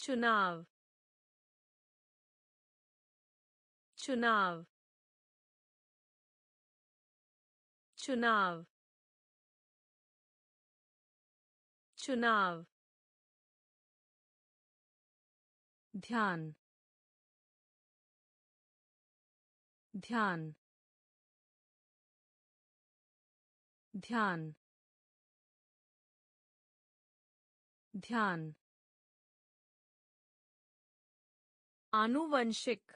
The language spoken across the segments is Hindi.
चुनाव। चुनाव। चुनाव। चुनाव। ध्यान। ध्यान। ध्यान। ध्यान। आनुवंशिक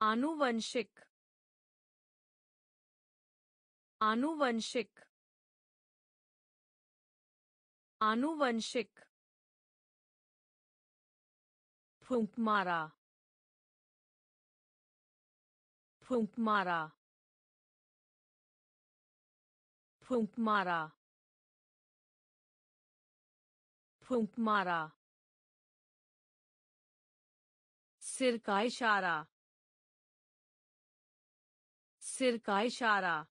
आनुवंशिक आनुवंशिक आनुवंशिक। फूंक मारा फूंक मारा फूंक मारा फूंक मारा। सिर का इशारा। सिर का इशारा।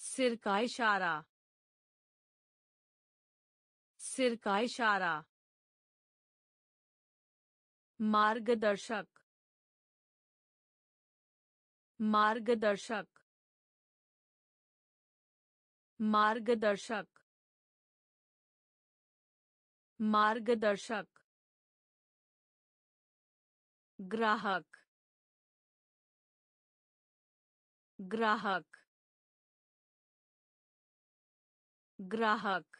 सिर का इशारा। सिर का इशारा। मार्गदर्शक। मार्गदर्शक। मार्गदर्शक। मार्गदर्शक। ग्राहक। ग्राहक। ग्राहक।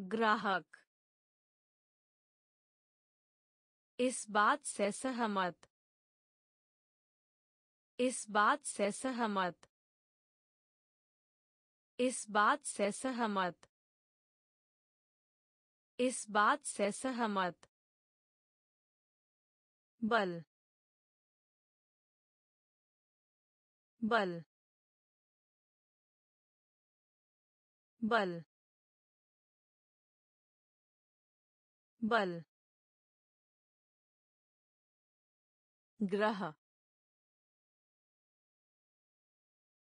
ग्राहक। इस बात से सहमत। इस बात से सहमत। इस बात से सहमत। इस बात से सहमत। बल बल बल बल ग्रह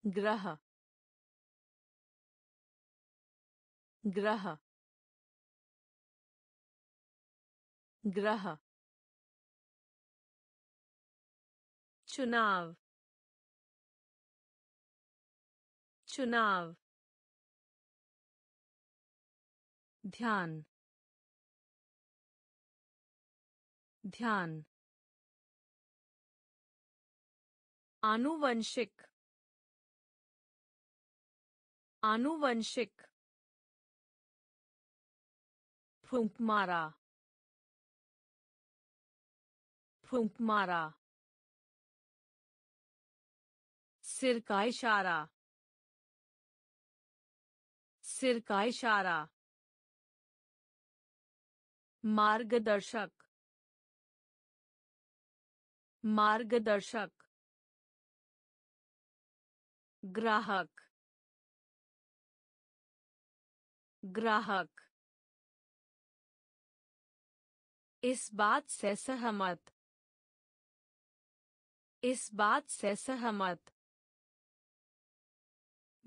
ग्रह ग्रह ग्रह चुनाव। चुनाव। ध्यान। ध्यान। आनुवंशिक। आनुवंशिक। फूंक मारा। फूंक मारा। सिर का इशारा। सिर का इशारा। मार्गदर्शक। मार्गदर्शक। ग्राहक। ग्राहक। इस बात से सहमत। इस बात से सहमत।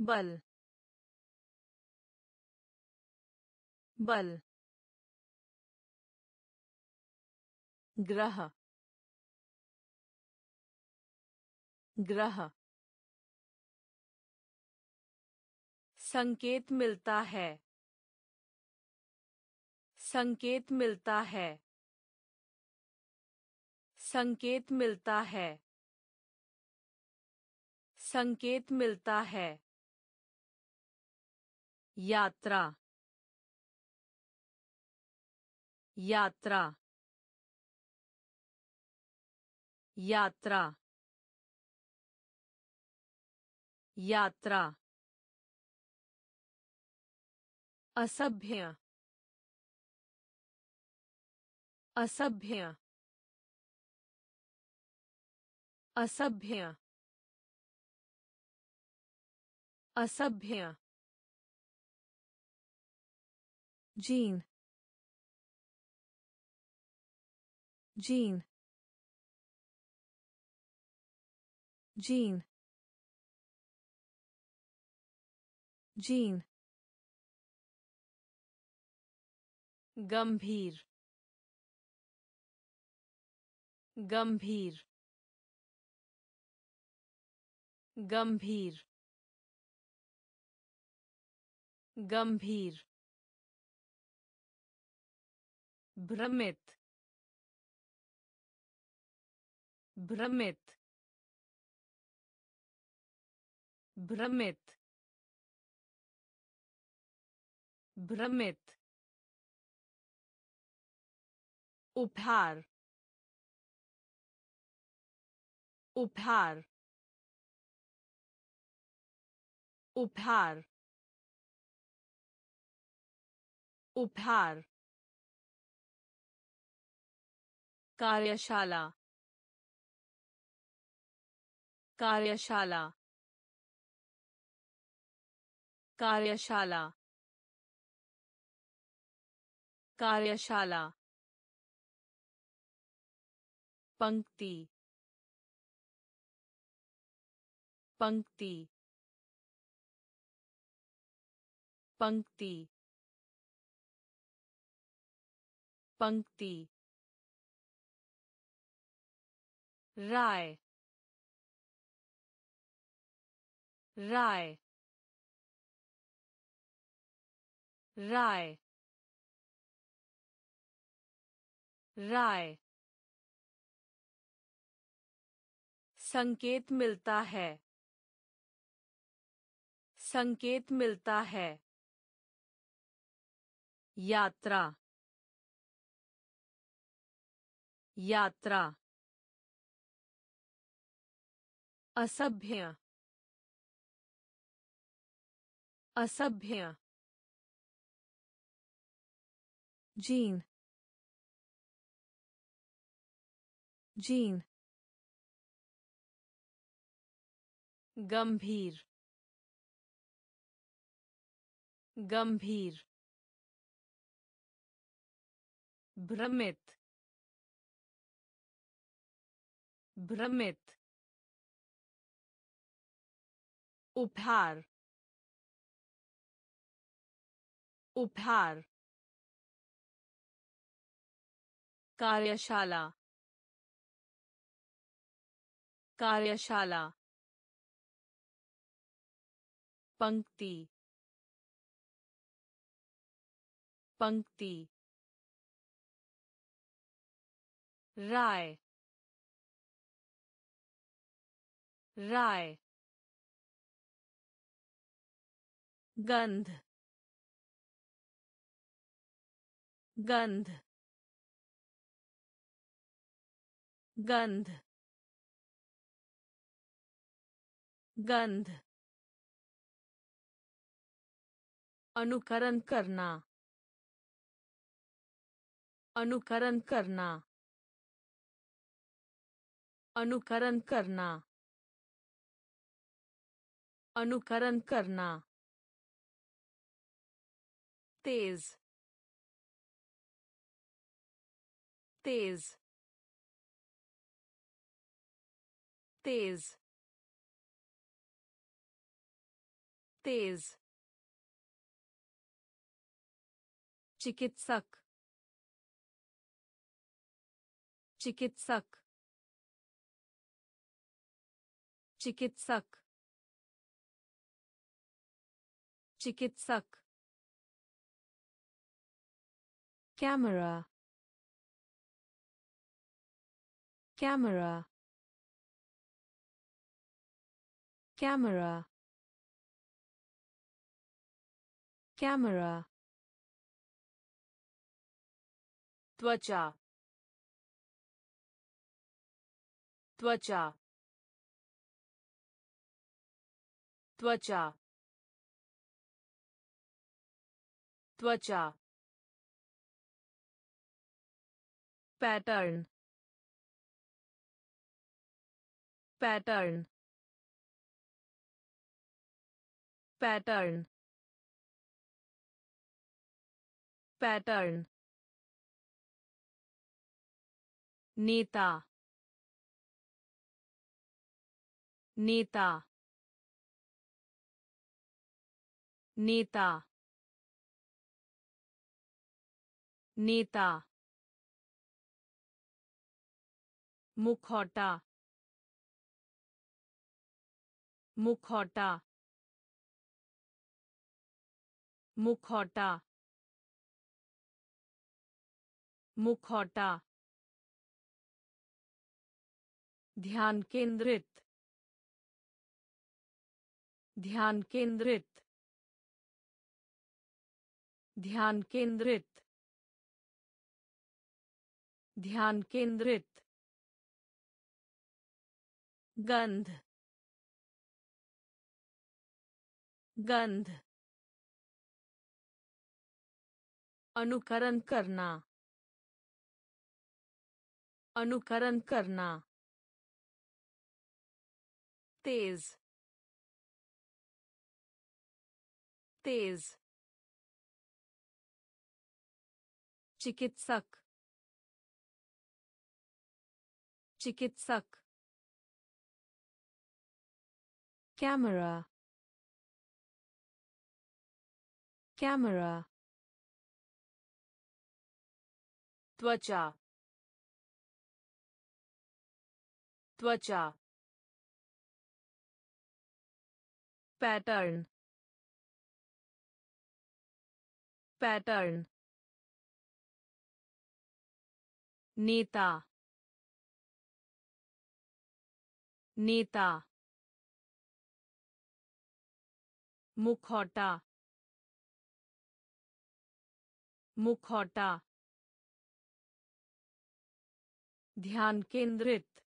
बल बल, ग्रह ग्रह। संकेत मिलता है। संकेत मिलता है। संकेत मिलता है। संकेत मिलता है। यात्रा यात्रा यात्रा यात्रा असभ्य असभ्य असभ्य असभ्य जीन जीन जीन जीन गंभीर गंभीर गंभीर गंभीर भ्रमित भ्रमित भ्रमित भ्रमित उपहार उपहार उपहार उपहार कार्यशाला। कार्यशाला। कार्यशाला। कार्यशाला। पंक्ति। पंक्ति। पंक्ति। पंक्ति। राय राय राय राय। संकेत मिलता है। संकेत मिलता है। यात्रा यात्रा। असभ्य असभ्य जीन जीन गंभीर गंभीर भ्रमित भ्रमित उपहार उपहार कार्यशाला. कार्यशाला. पंक्ति पंक्ति राय राय गंध गंध गंध गंध। अनुकरण करना अनुकरण करना अनुकरण करना अनुकरण करना। तेज तेज तेज तेज। चिकित्सक चिकित्सक चिकित्सक। चिकित्सक। कैमरा कैमरा कैमरा कैमरा त्वचा त्वचा त्वचा त्वचा pattern pattern pattern pattern नेता नेता नेता नेता मुखौटा मुखौटा मुखौटा मुखौटा। ध्यान केंद्रित ध्यान केंद्रित ध्यान केंद्रित ध्यान केंद्रित। गंध गंध अनुकरण करना अनुकरण करना तेज तेज चिकित्सक चिकित्सक कैमरा कैमरा त्वचा त्वचा पैटर्न पैटर्न नेता नेता मुखौटा मुखौटा ध्यान केंद्रित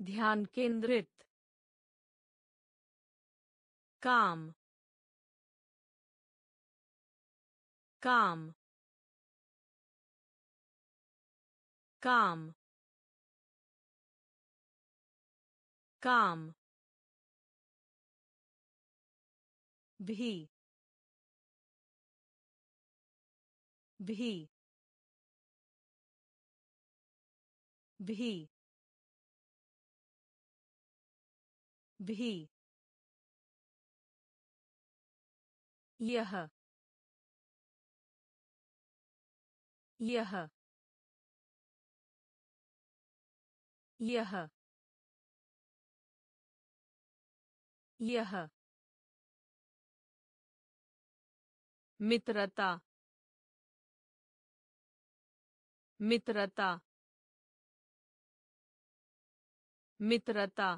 ध्यान केंद्रित काम काम काम काम भी भी भी भी। यह यह। यह यह। मित्रता मित्रता मित्रता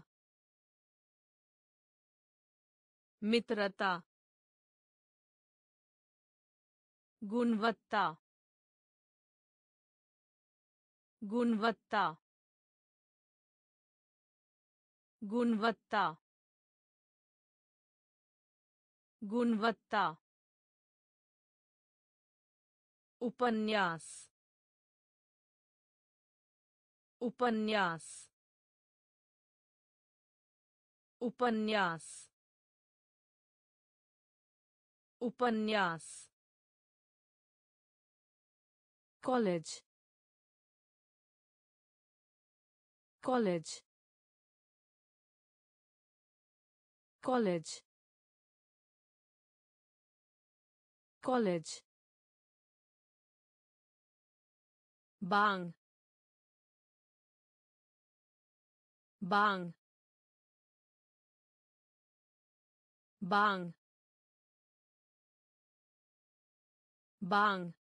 मित्रता गुणवत्ता गुणवत्ता गुणवत्ता गुणवत्ता। उपन्यास उपन्यास उपन्यास उपन्यास कॉलेज कॉलेज कॉलेज कॉलेज बांग बांग बांग बांग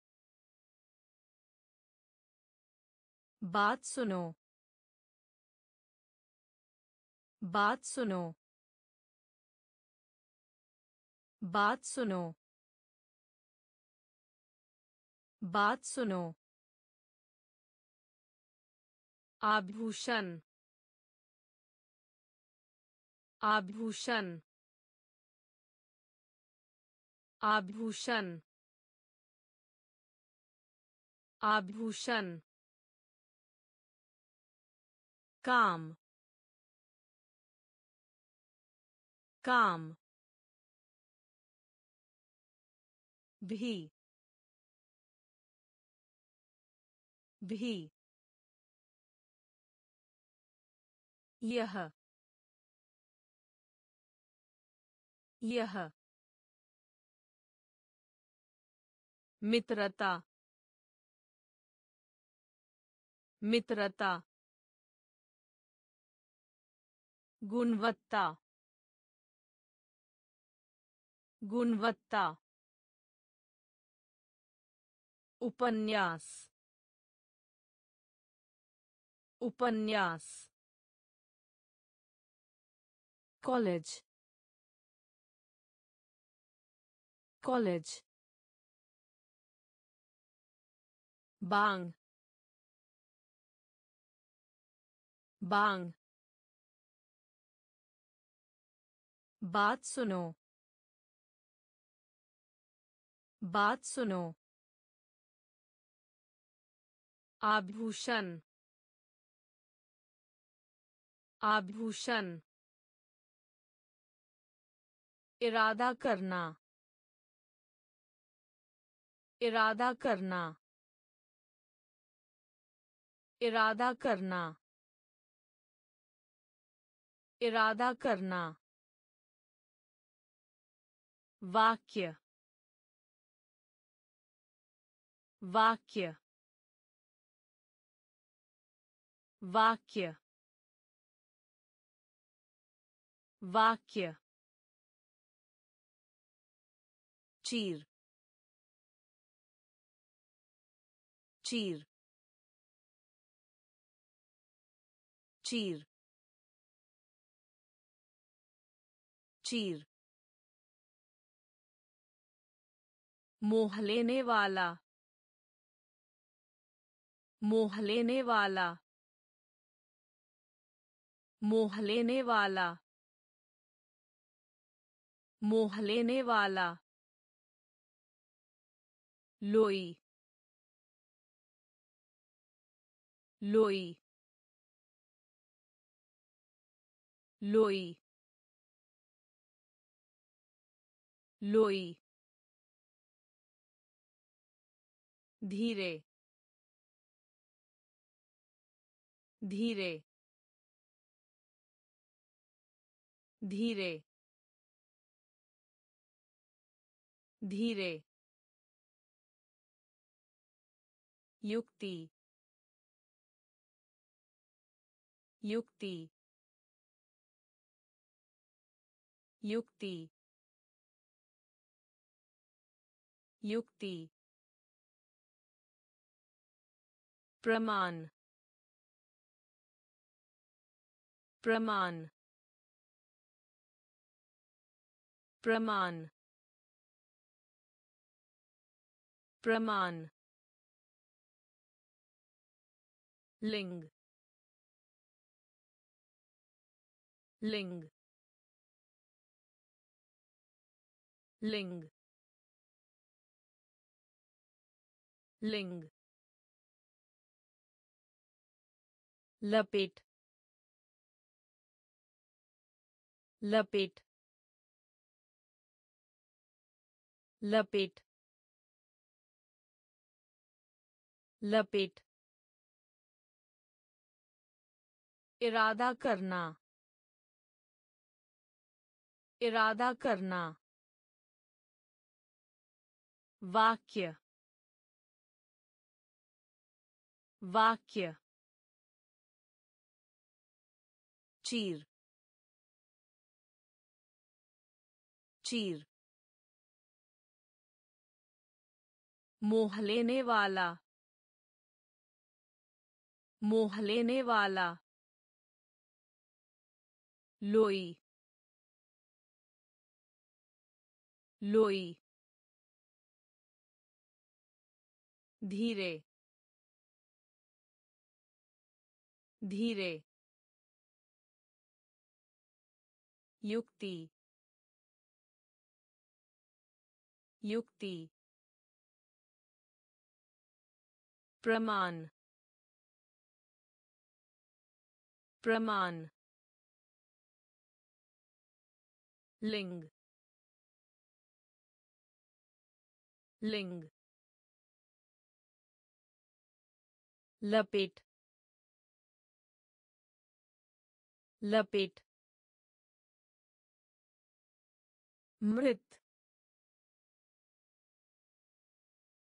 बात सुनो बात सुनो बात सुनो बात सुनो आभूषण आभूषण आभूषण आभूषण। काम काम। भी भी। यह यह मित्रता मित्रता गुणवत्ता गुणवत्ता उपन्यास उपन्यास। कॉलेज कॉलेज बांग बांग बात सुनो बात सुनो आभूषण आभूषण इरादा करना। इरादा करना। इरादा करना। इरादा करना। वाक्य। वाक्य। वाक्य। वाक्य। चीर चीर चीर चीर। मोह लेने वाला, मोह लेने वाला, मोह लेने वाला, मोह लेने वाला। लोई लोई लोई लोई धीरे धीरे धीरे धीरे युक्ति। युक्ति। युक्ति। युक्ति। प्रमाण। प्रमाण। प्रमाण। प्रमाण। लिंग। लिंग। लिंग। लिंग। लपेट। लपेट। लपेट। लपेट। इरादा करना। इरादा करना। वाक्य। वाक्य। चीर। चीर। मोह लेने वाला। मोह लेने वाला। लोई लोई धीरे धीरे युक्ति युक्ति प्रमाण प्रमाण लिंग। लिंग। लपेट। लपेट। मृत।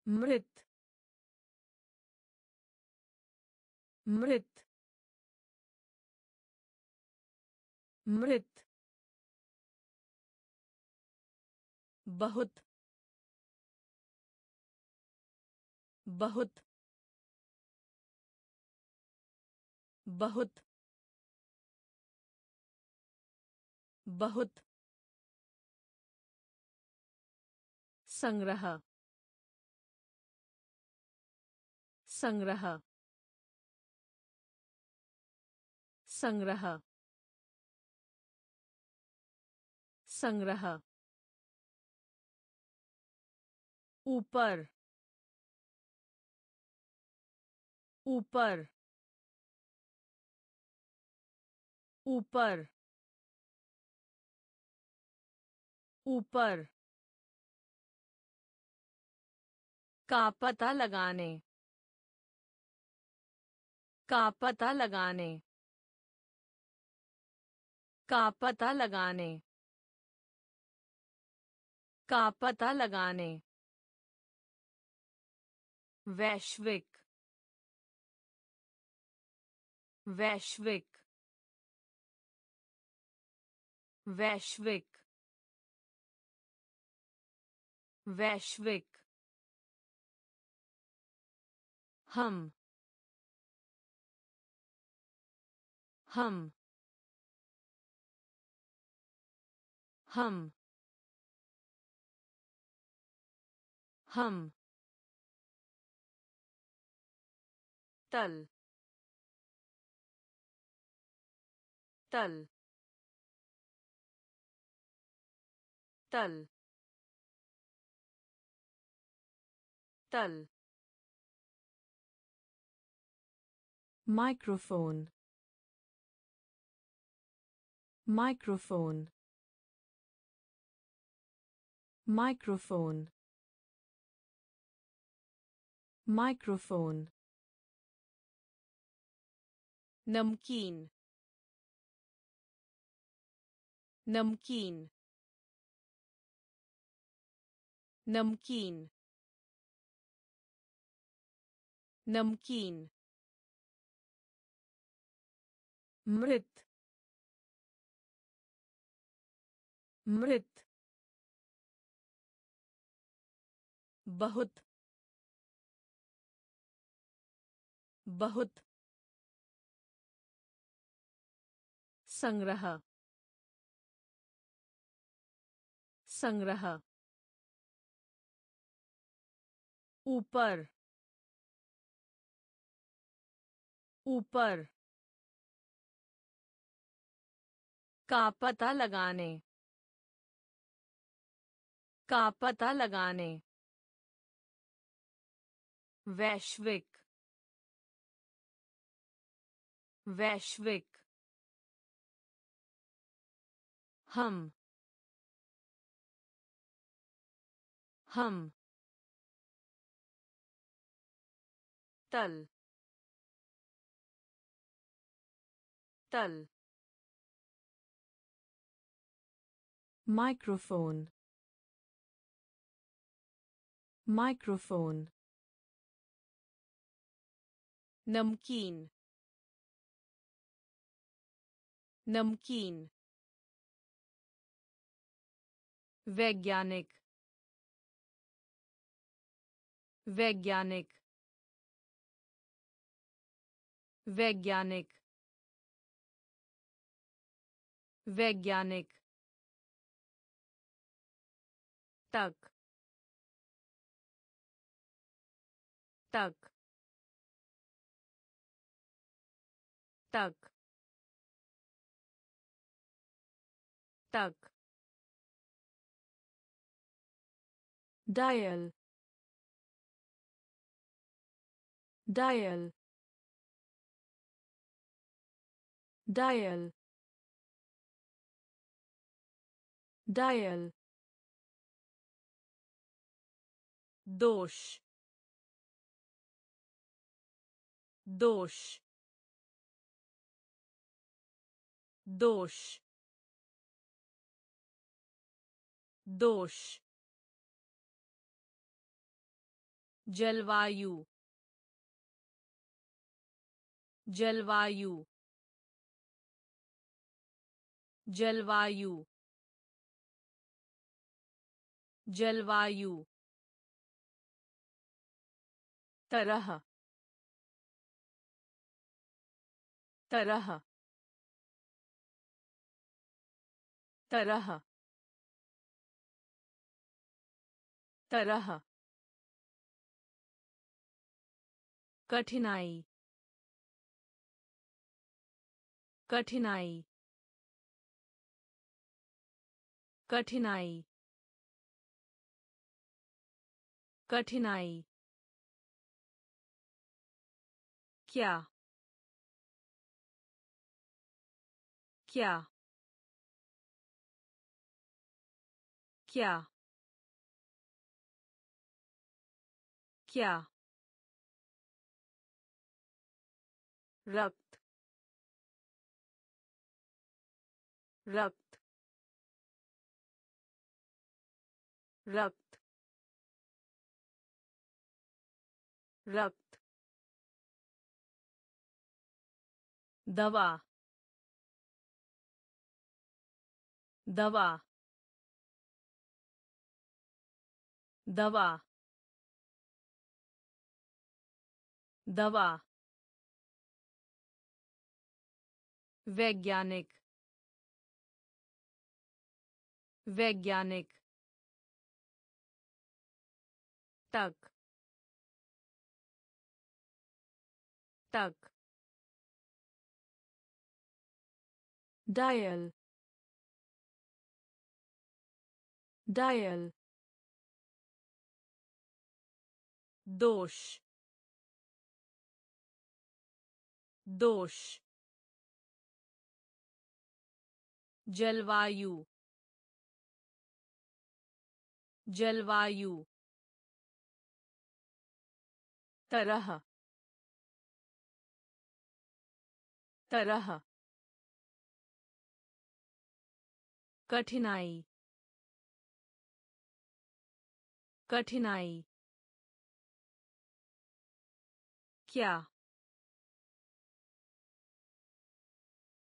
मृत। मृत। मृत। बहुत बहुत बहुत बहुत. संग्रह संग्रह. संग्रह. संग्रह. ऊपर ऊपर ऊपर ऊपर। का पता लगाने, का पता लगाने, का पता लगाने, का पता लगाने। वैश्विक वैश्विक वैश्विक वैश्विक। हम हम हम हम। tal tal tal tal. Microphone. Microphone. Microphone. Microphone. नमकीन। नमकीन। नमकीन। नमकीन। मृत। मृत। बहुत। बहुत। संग्रह संग्रह ऊपर ऊपर का पता लगाने का पता लगाने वैश्विक वैश्विक हम हम तल तल microphone microphone नमकीन नमकीन वैज्ञानिक वैज्ञानिक वैज्ञानिक वैज्ञानिक। तक तक तक तक। dial dial dial dial Dosh. Dosh. Dosh. Dosh. जलवायु। जलवायु। जलवायु। जलवायु। तरह। तरह। तरह। तरह। कठिनाई। कठिनाई। कठिनाई। कठिनाई। क्या? क्या? क्या? क्या? रक्त रक्त रक्त रक्त। दवा दवा दवा दवा। वैज्ञानिक वैज्ञानिक तक तक डायल डायल दोष दोष जलवायु। जलवायु। तरह। तरह। कठिनाई। कठिनाई। क्या?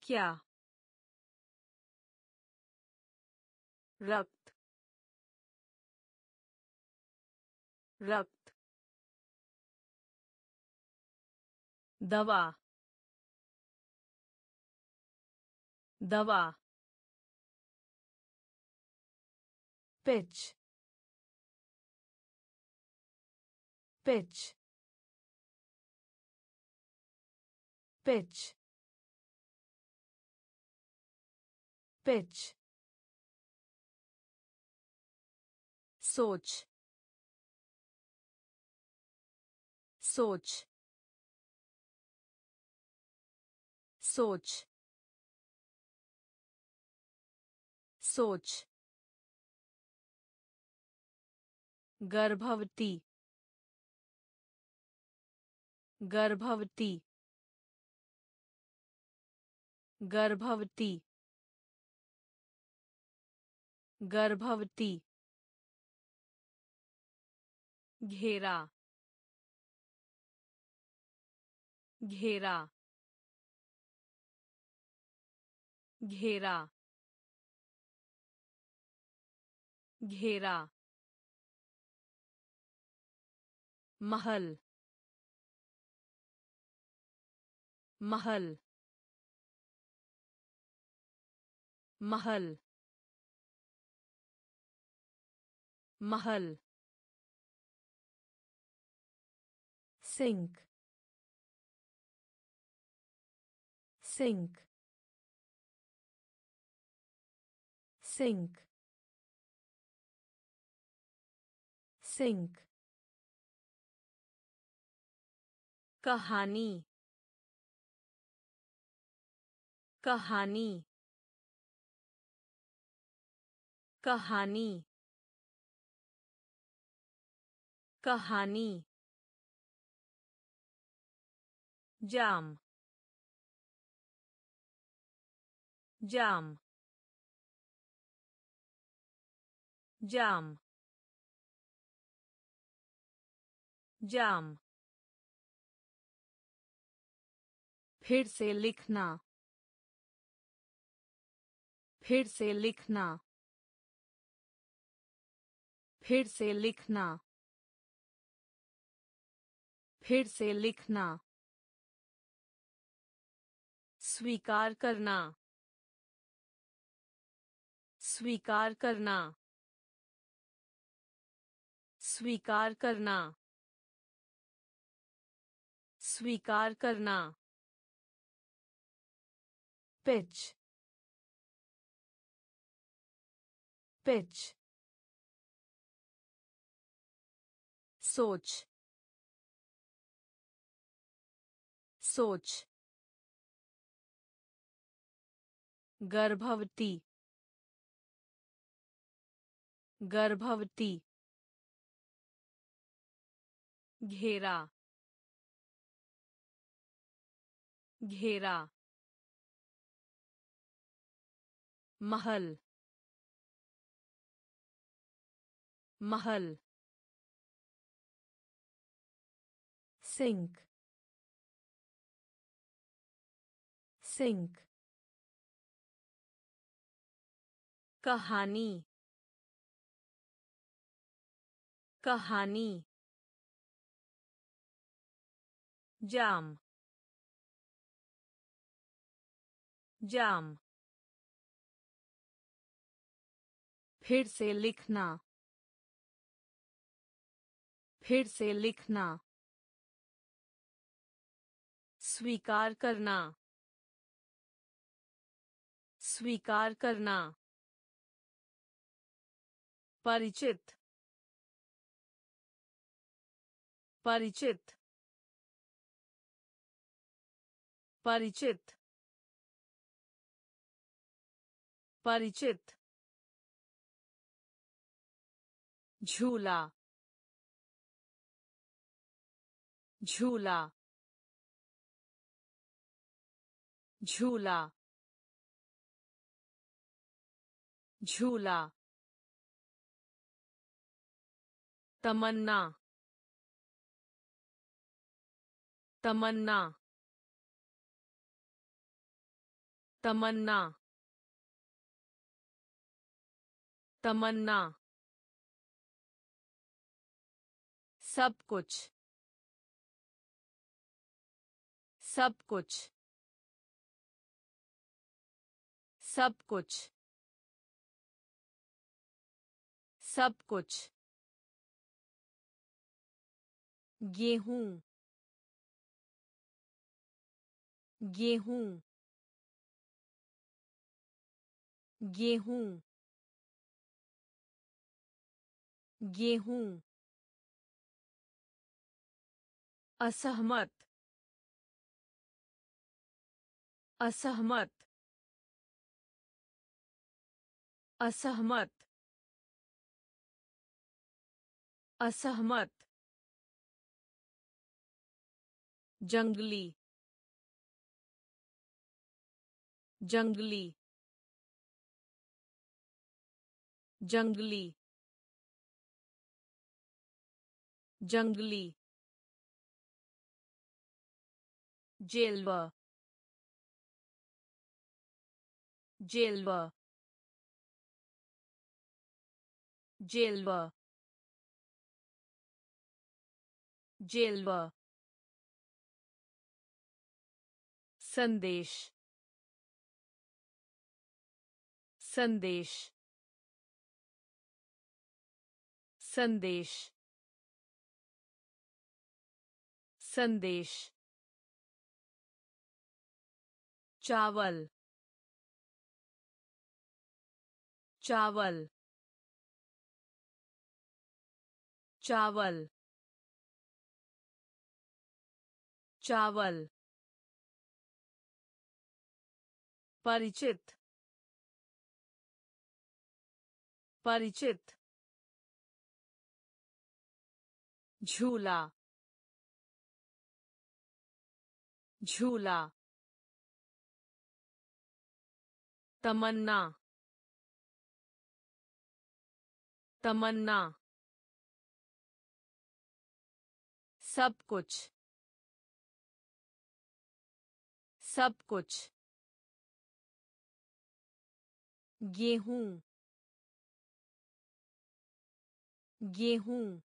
क्या? रक्त रक्त दवा दवा pitch pitch pitch pitch सोच। सोच। सोच। सोच। गर्भवती। गर्भवती। गर्भवती। गर्भवती। घेरा घेरा घेरा घेरा महल महल महल महल sink sink sink sink कहानी कहानी कहानी कहानी जाम जाम जाम जाम। फिर से लिखना, फिर से लिखना, फिर से लिखना, फिर से लिखना। स्वीकार करना। स्वीकार करना। स्वीकार करना। स्वीकार करना। पिच। पिच। सोच। सोच। गर्भवती। गर्भवती। घेरा। घेरा। महल। महल। sink sink कहानी। कहानी। जाम। जाम। फिर से लिखना। फिर से लिखना। स्वीकार करना। स्वीकार करना। परिचित परिचित परिचित परिचित। झूला झूला झूला झूला। तमन्ना तमन्ना तमन्ना तमन्ना। सब कुछ सब कुछ सब कुछ सब कुछ। गेहूँ गेहूँ गेहूँ गेहूँ। असहमत असहमत असहमत असहमत। जंगली जंगली जंगली जंगली जेलवा जेलवा जेलवा जेलवा संदेश संदेश संदेश संदेश चावल चावल चावल चावल परिचित परिचित झूला झूला तमन्ना तमन्ना सब कुछ सब कुछ। गेहूँ गेहूँ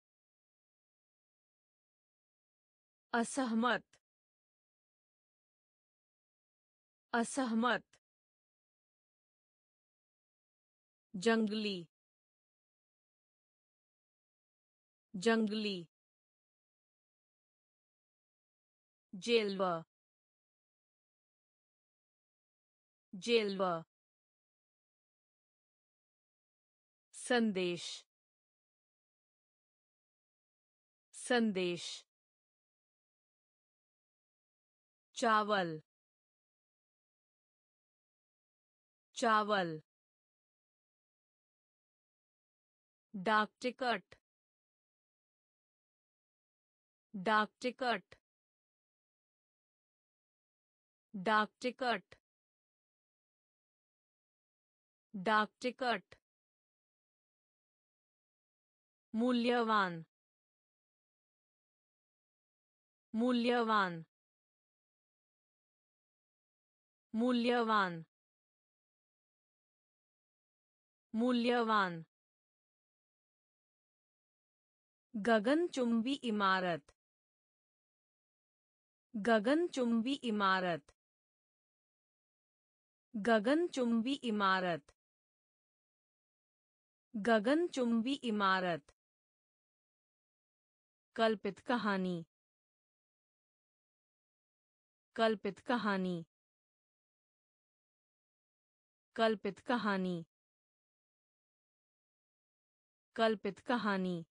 असहमत असहमत जंगली जंगली जेलवा जेलवा संदेश संदेश चावल चावल डाक टिकट डाक टिकट डाक टिकट डाक टिकट मूल्यवान मूल्यवान मूल्यवान मूल्यवान गगनचुंबी इमारत गगनचुंबी इमारत गगनचुंबी इमारत गगनचुंबी इमारत कल्पित कहानी। कल्पित कहानी। कल्पित कहानी। कल्पित कहानी।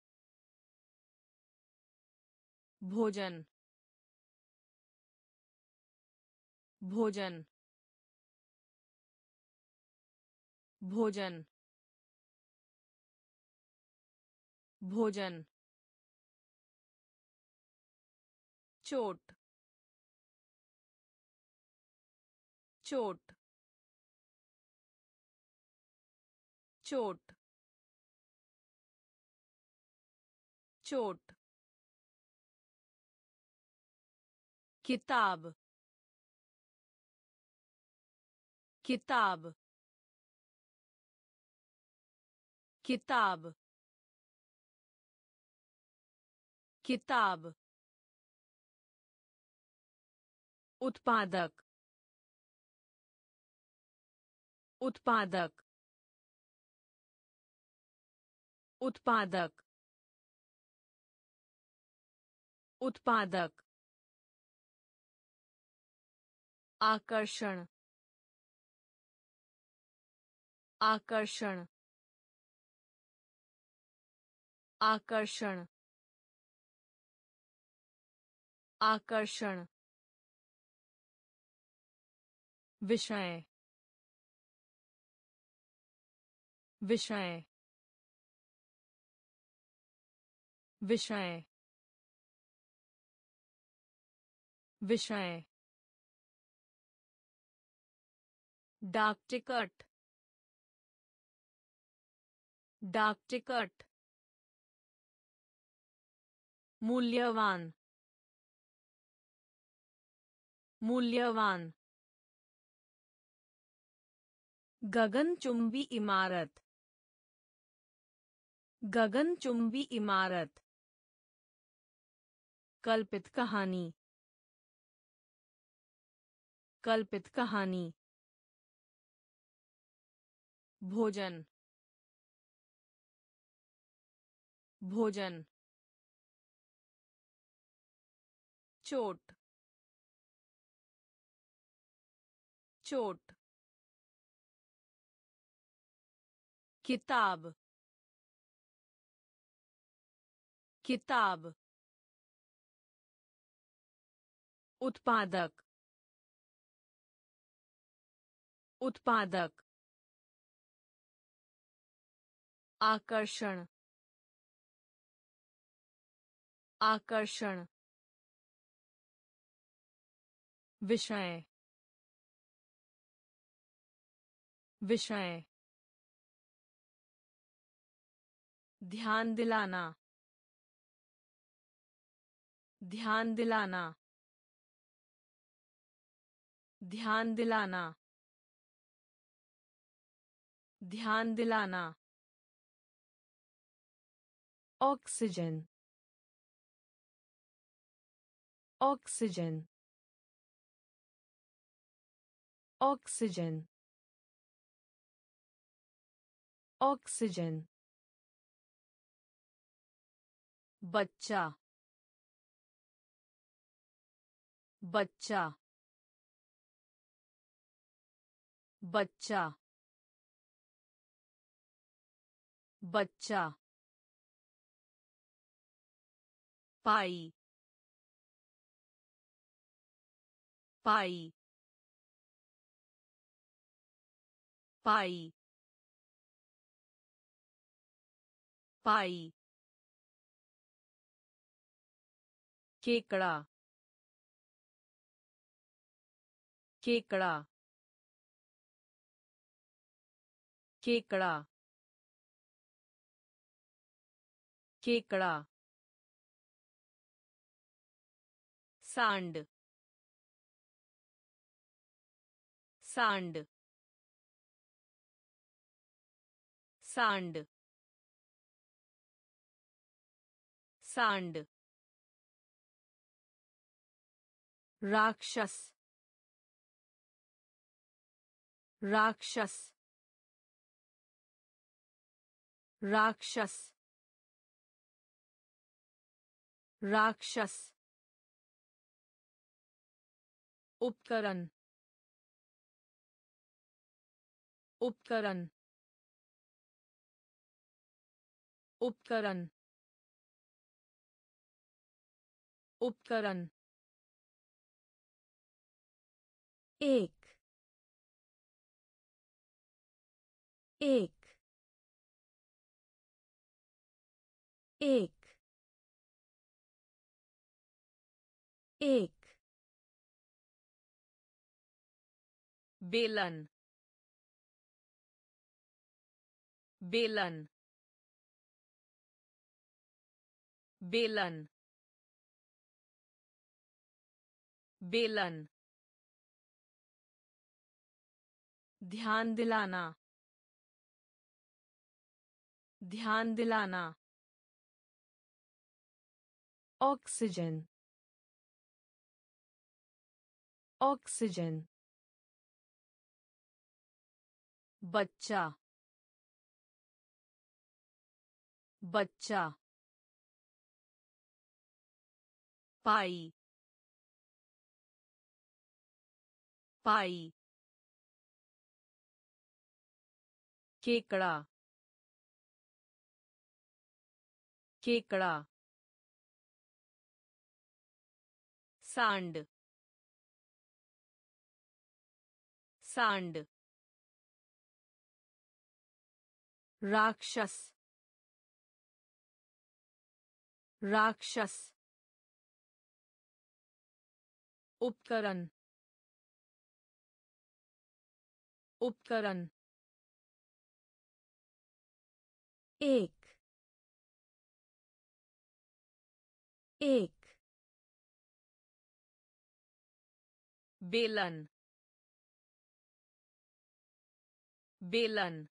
भोजन। भोजन। भोजन। भोजन। चोट। चोट। चोट। चोट। किताब। किताब। किताब। किताब। उत्पादक उत्पादक उत्पादक उत्पादक आकर्षण आकर्षण आकर्षण आकर्षण विषय विषय विषय विषय डाक टिकट डाक टिकट मूल्यवान मूल्यवान गगनचुंबी इमारत। गगनचुंबी इमारत। कल्पित कहानी। कल्पित कहानी। भोजन। भोजन। चोट। चोट। किताब किताब उत्पादक उत्पादक आकर्षण आकर्षण विषय विषय ध्यान दिलाना। ध्यान दिलाना। ध्यान दिलाना। ध्यान दिलाना। oxygen oxygen oxygen oxygen बच्चा बच्चा बच्चा बच्चा पाई पाई पाई पाई। केकड़ा केकड़ा केकड़ा केकड़ा सांड सांड सांड सांड राक्षस राक्षस राक्षस राक्षस। उपकरण उपकरण उपकरण उपकरण। एक एक एक एक बेलन बेलन बेलन बेलन ध्यान दिलाना। ध्यान दिलाना। oxygen oxygen बच्चा। बच्चा। पाई। पाई। केकड़ा केकड़ा सांड सांड राक्षस राक्षस उपकरण उपकरण एक एक बेलन बेलन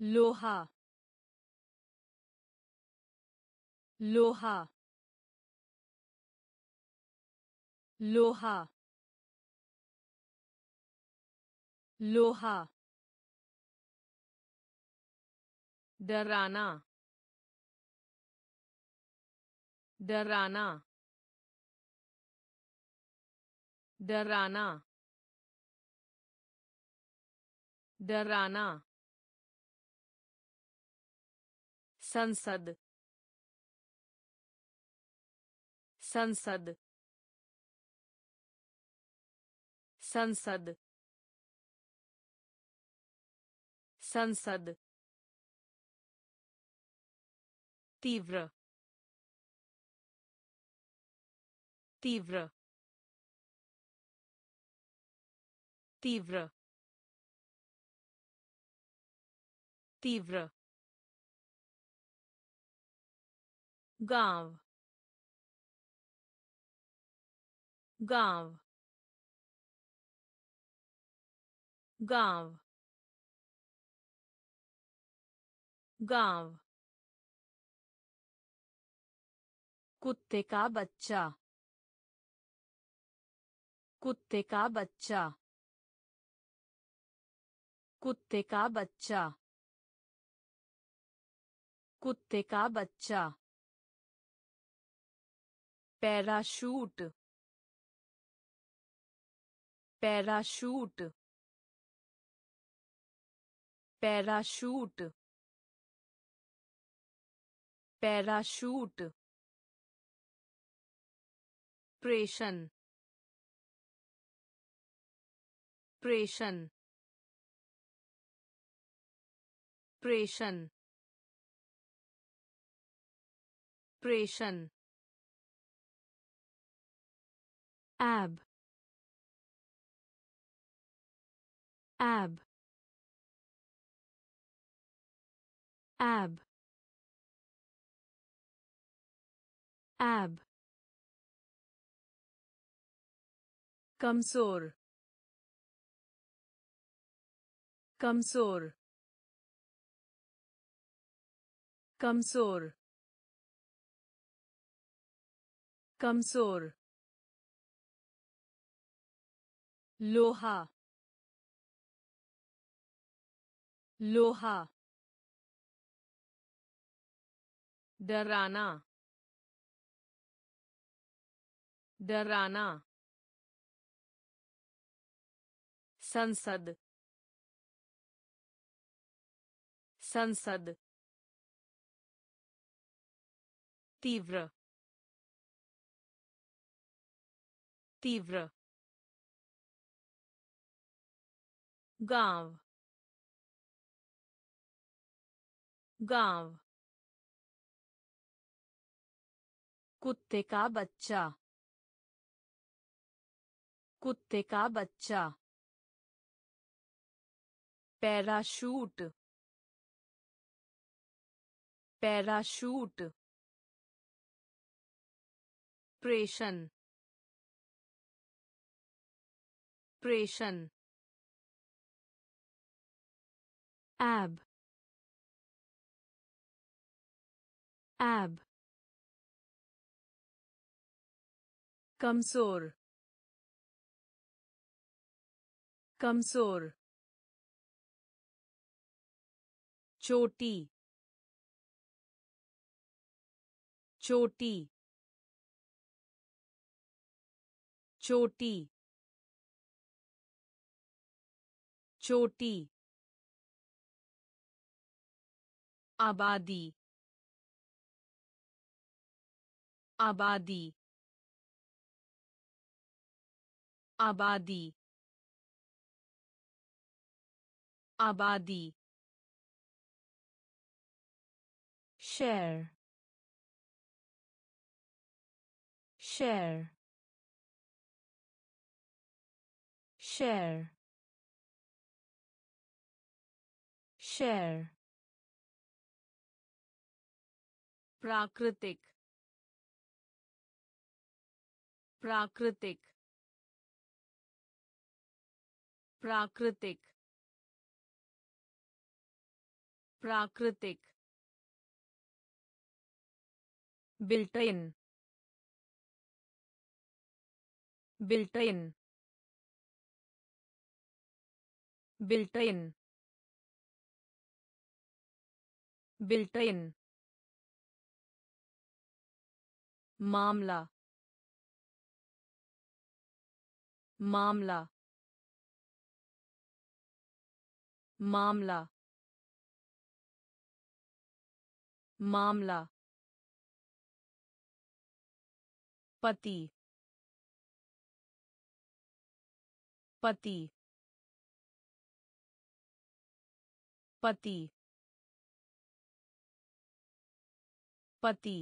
लोहा लोहा लोहा लोहा डराना डराना डराना डराना संसद संसद संसद संसद। तीव्र तीव्र तीव्र तीव्र गाँव गाँव गाँव गाँव कुत्ते का बच्चा। कुत्ते का बच्चा। कुत्ते का बच्चा। कुत्ते का बच्चा। Parachute. Parachute. Parachute. Parachute. प्रेषण प्रेषण प्रेषण प्रेषण ab ab ab ab कमज़ोर कमज़ोर कमज़ोर कमज़ोर लोहा लोहा डराना डराना संसद संसद तीव्र तीव्र गाँव गाँव कुत्ते का बच्चा कुत्ते का बच्चा पैराशूट पैराशूट प्रेषण प्रेषण ab. Ab. कमज़ोर कमज़ोर चोटी चोटी चोटी चोटी आबादी आबादी आबादी आबादी share share share share प्राकृतिक प्राकृतिक प्राकृतिक प्राकृतिक Built in built in built in built in मामला मामला मामला मामला पति। पति। पति। पति।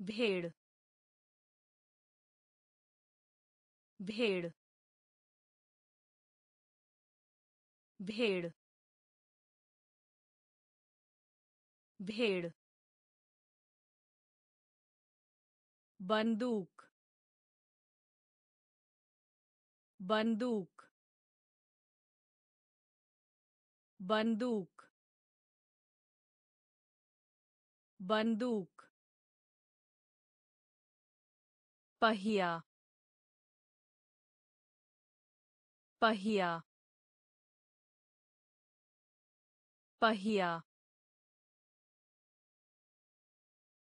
भेड़। भेड़। भेड़। भेड़। बंदूक बंदूक बंदूक बंदूक पहिया पहिया पहिया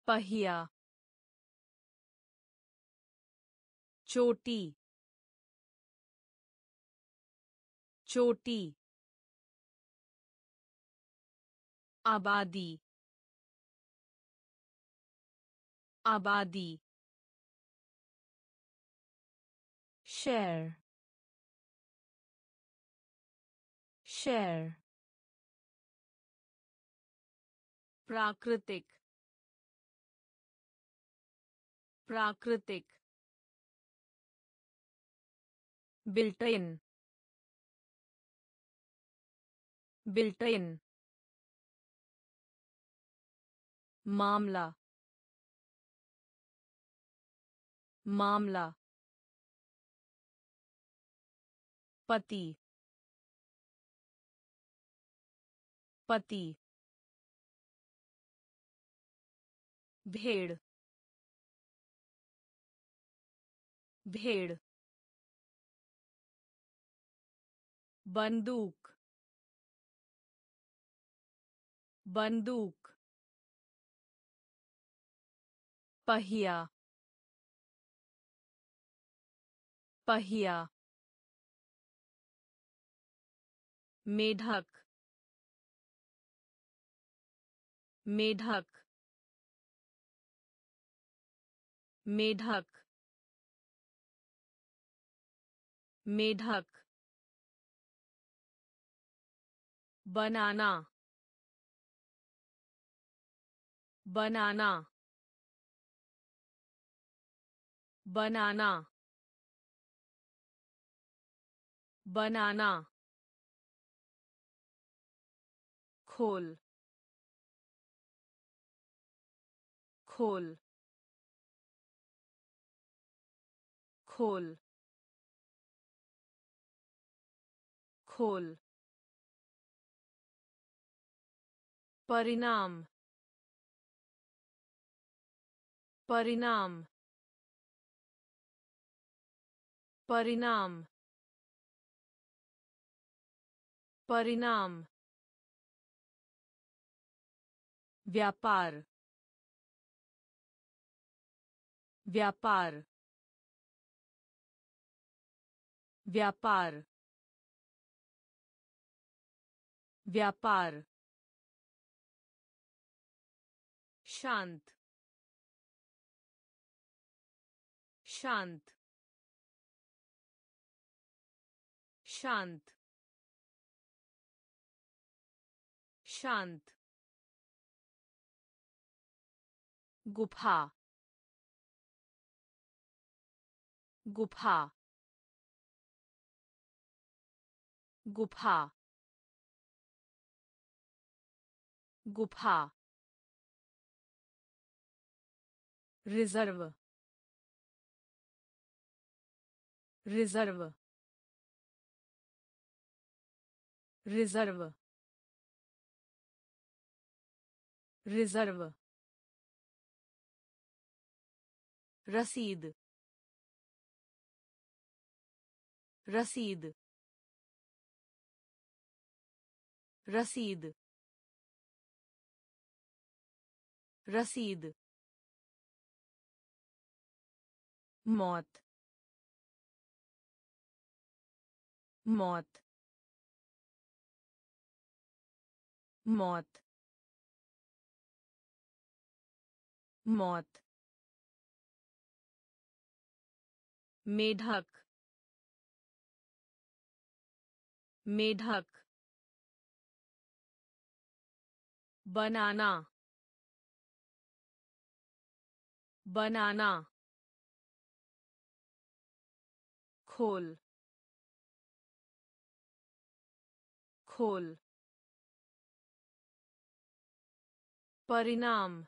पहिया। चोटी चोटी आबादी आबादी share share प्राकृतिक प्राकृतिक बिल्ट इन बिल्ट इन मामला मामला पति पति भेड़ भेड़ बंदूक बंदूक पहिया पहिया मेढक मेढक मेढक मेढक बनाना बनाना बनाना बनाना खोल खोल खोल खोल। परिणाम परिणाम परिणाम परिणाम। व्यापार व्यापार। व्यापार व्यापार। शांत। शांत। शांत। शांत। गुफा। गुफा। गुफा। गुफा। Reserve. Reserve. Reserve. Reserve. Rasid. Rasid. Rasid. Rasid. मौत मौत मौत मौत मेढक मेढक बनाना बनाना खोल खोल परिणाम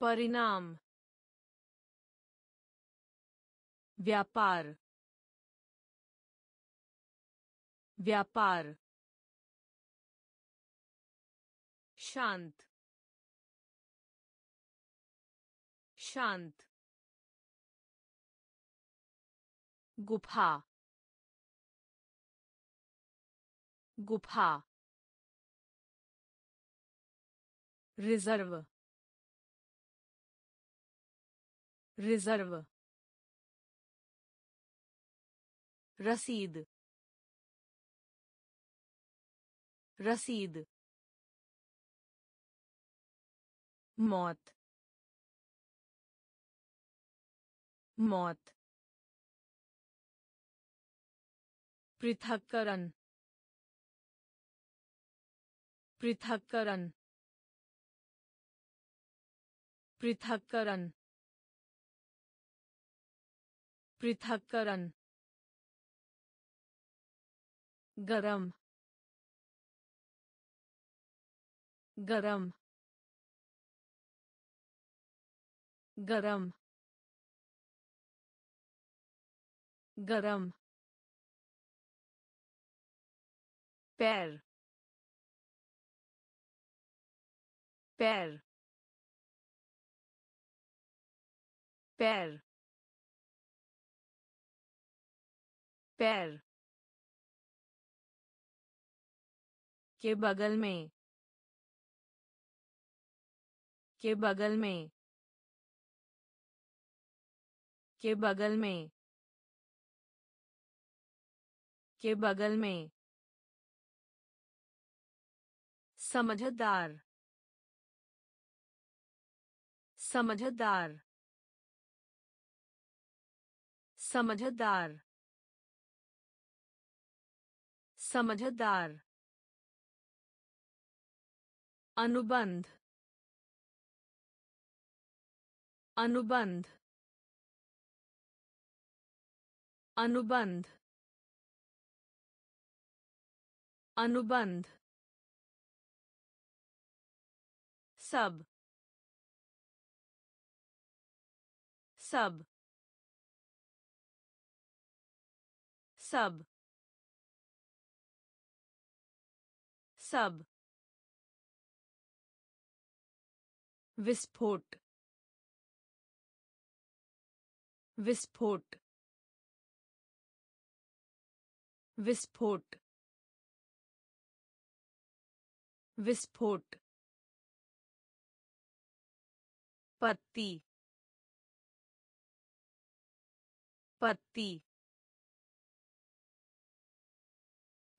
परिणाम व्यापार व्यापार शांत शांत गुफा। गुफा। रिज़र्व। रिज़र्व। रसीद। रसीद। मौत। मौत। पृथक्करण। पृथक्करण। पृथक्करण। पृथक्करण। गरम। गरम। गरम। गरम। पैर पैर पैर पैर के बगल में। के बगल में। के बगल में। के बगल में। समझदार समझदार समझदार समझदार अनुबंध अनुबंध अनुबंध अनुबंध सब सब सब सब विस्फोट विस्फोट विस्फोट विस्फोट पत्ती। पत्ती।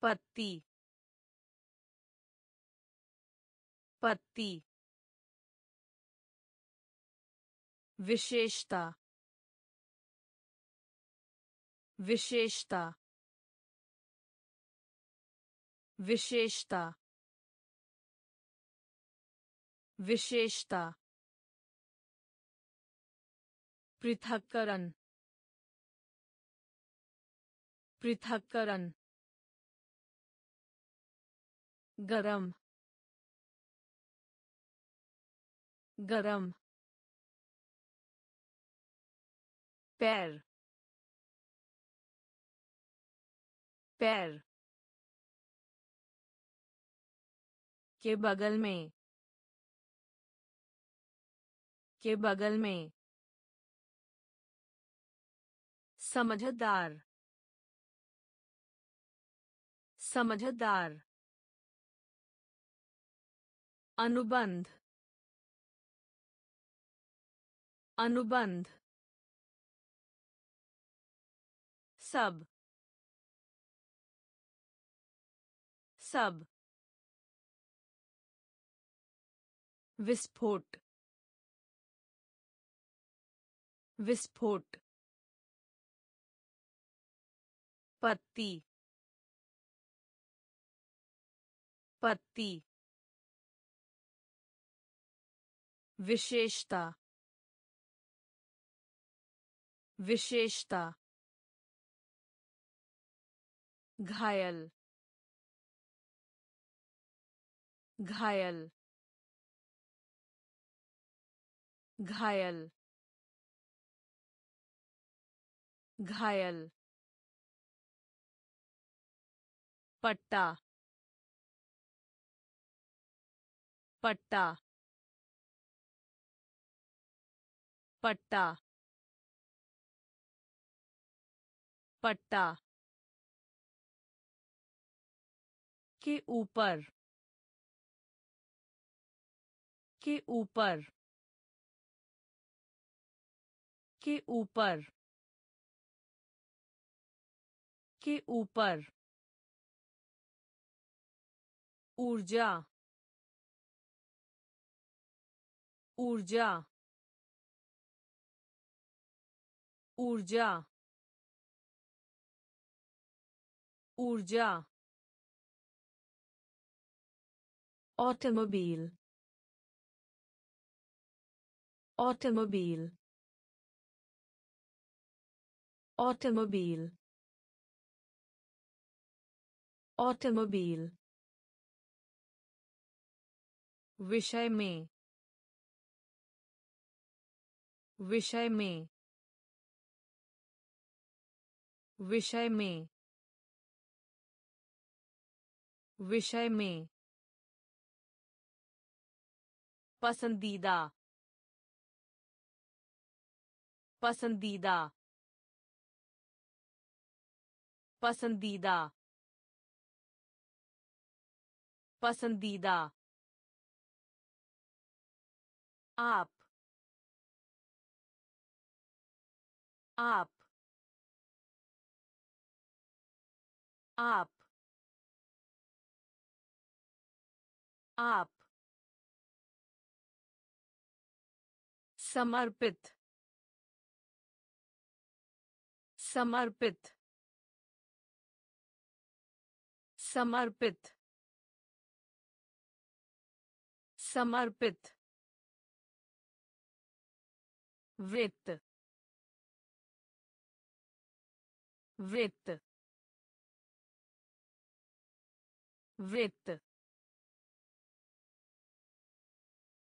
पत्ती। पत्ती। विशेषता। विशेषता। विशेषता। विशेषता। पृथक्करण। पृथक्करण। गरम। गरम। पैर। पैर। के बगल में। के बगल में। समझदार समझदार अनुबंध अनुबंध सब सब विस्फोट विस्फोट पत्ती। पत्ती। विशेषता। विशेषता। घायल। घायल। घायल। घायल। पट्टा। पट्टा। पट्टा। पट्टा। के ऊपर। के ऊपर। के ऊपर। के ऊपर। ऊर्जा ऊर्जा ऊर्जा ऊर्जा। ऑटोमोबाइल ऑटोमोबाइल ऑटोमोबाइल ऑटोमोबाइल विषय में विषय में विषय में विषय में पसंदीदा पसंदीदा पसंदीदा पसंदीदा। आप. आप. आप. आप. समर्पित. समर्पित. समर्पित. समर्पित. वृत्त वृत्त वृत्त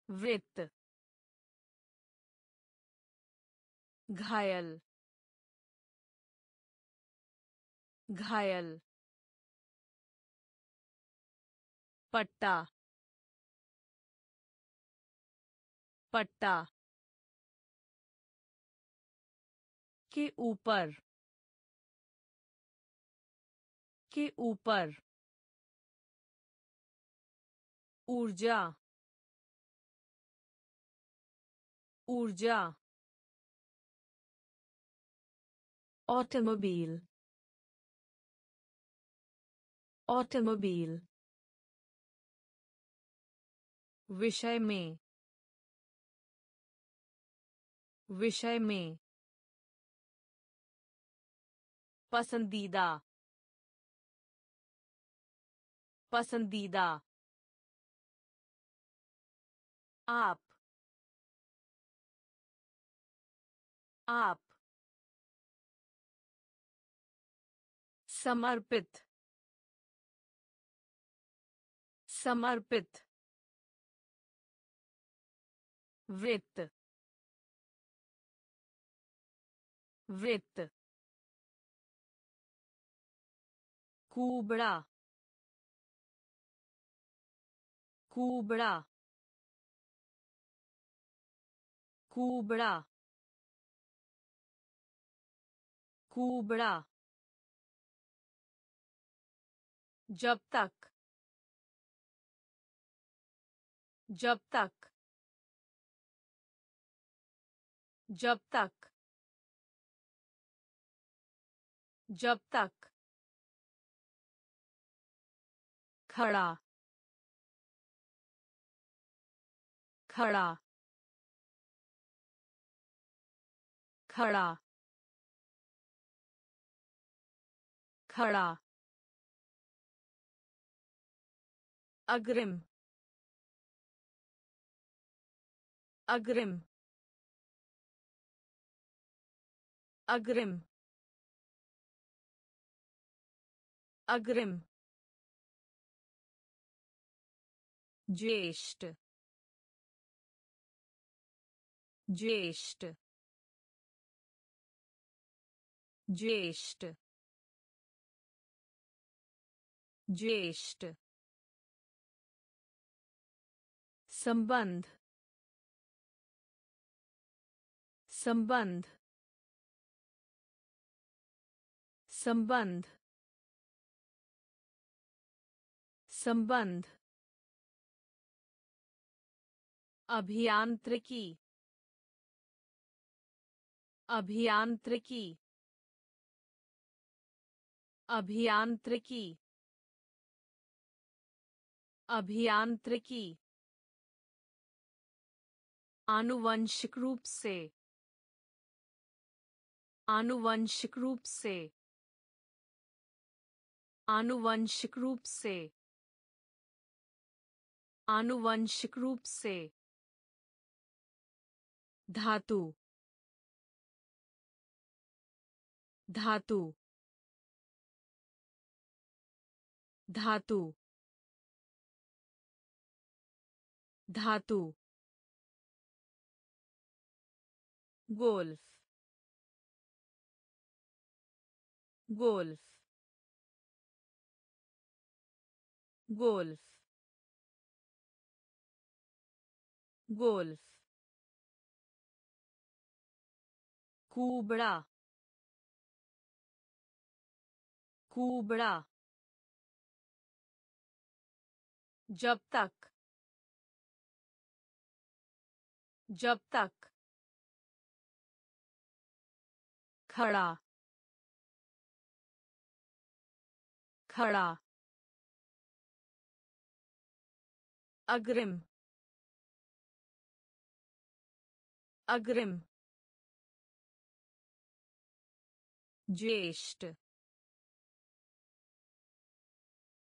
वृत्त घायल घायल पट्टा पट्टा के ऊपर के ऊपर ऊर्जा ऊर्जा automobile automobile विषय में विषय में पसंदीदा। पसंदीदा। आप। आप। समर्पित। समर्पित। वृत्त। वृत्त। कुबड़ा कुबड़ा कुबड़ा कुबड़ा जब तक जब तक जब तक जब तक। खड़ा खड़ा खड़ा खड़ा अग्रिम अग्रिम अग्रिम अग्रिम ज्येष्ठ ज्येष्ठ ज्येष्ठ ज्येष्ठ। संबंध संबंध संबंध। संबंध। अभियांत्रिकी अभियांत्रिकी अभियांत्रिकी अभियांत्रिकी, आनुवंशिक रूप से, आनुवंशिक रूप से, आनुवंशिक रूप से, आनुवंशिक रूप से। धातु धातु धातु धातु गोल्फ गोल्फ गोल्फ गोल्फ कुबड़ा कुबड़ा जब तक जब तक खड़ा खड़ा अग्रिम अग्रिम ज्येष्ठ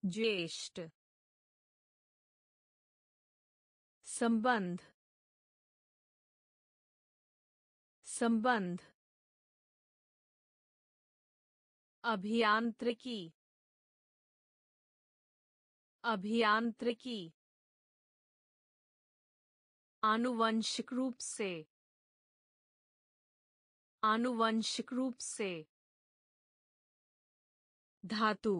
ज्येष्ठ संबंध संबंध अभियांत्रिकी अभियांत्रिकी आनुवंशिक रूप से आनुवंशिक रूप से। धातु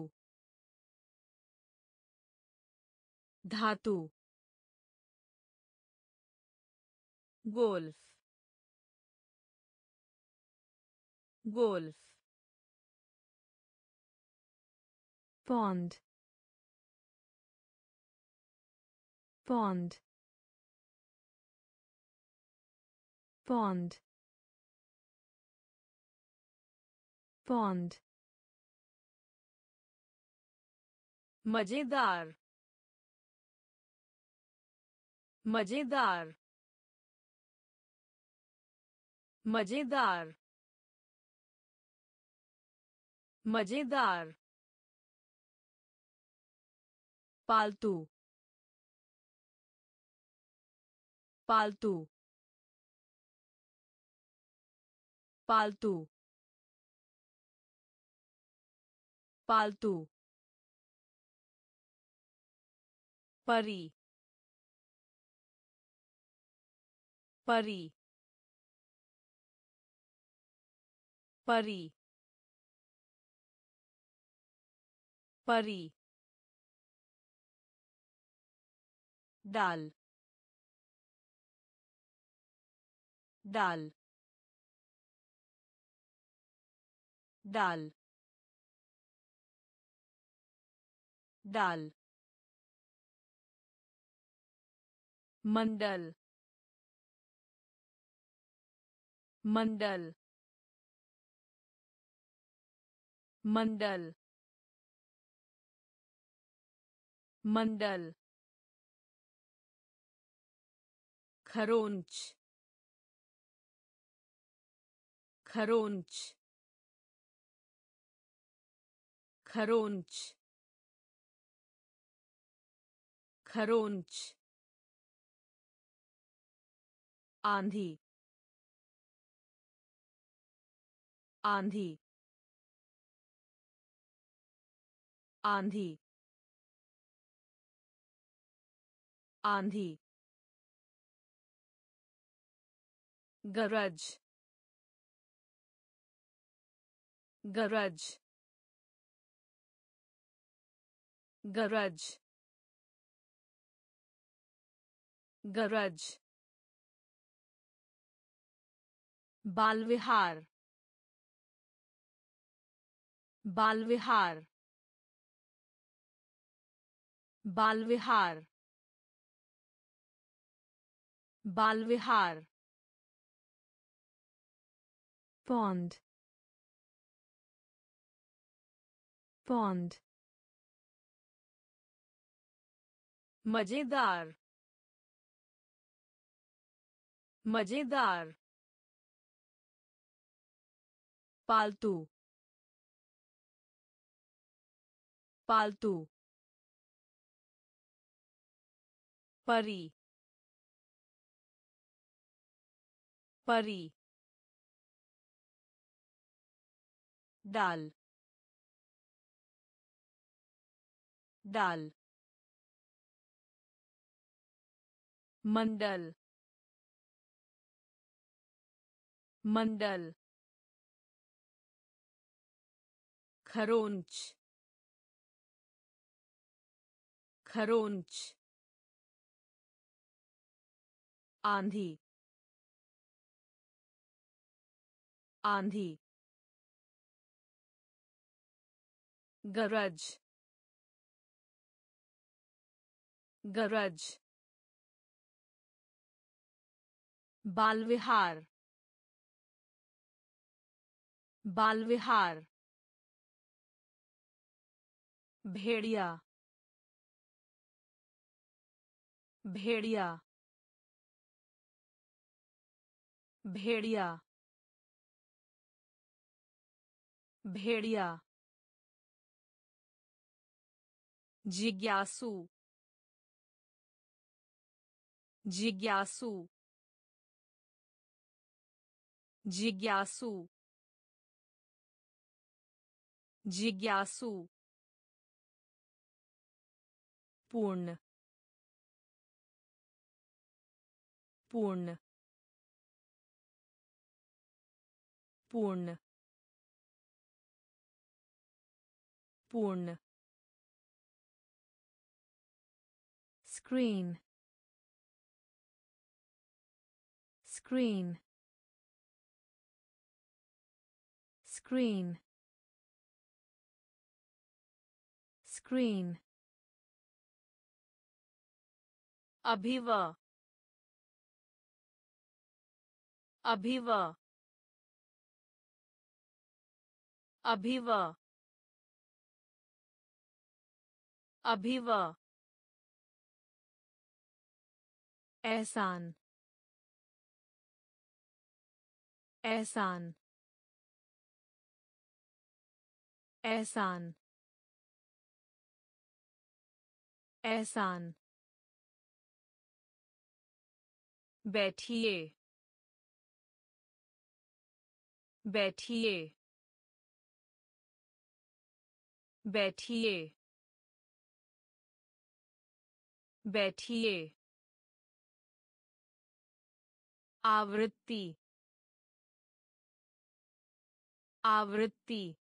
धातु golf golf pond pond pond pond मज़ेदार मज़ेदार मज़ेदार मज़ेदार पालतू पालतू पालतू पालतू। परी। परी। परी। परी। डाल डाल डाल डाल मंडल मंडल मंडल मंडल खरोंच खरोंच खरोंच खरोंच आंधी। आंधी। आंधी। आंधी। गरज। गरज। गरज। गरज। बाल विहार बाल विहार बाल विहार बाल विहार pond pond मज़ेदार मज़ेदार पालतू। पालतू। परी। परी। डाल। डाल। मंडल। मंडल। खरोंच खरोंच आंधी आंधी गरज गरज बाल विहार बाल विहार भेड़िया भेड़िया भेड़िया भेड़िया जिज्ञासु जिज्ञासु जिज्ञासु जिज्ञासु। पूर्ण पूर्ण पूर्ण पूर्ण screen screen screen screen अभिव अभिव अभिव अभिव। एहसान एहसान एहसान एहसान। बैठिए। बैठिए। बैठिए। बैठिए। आवृत्ति। आवृत्ति।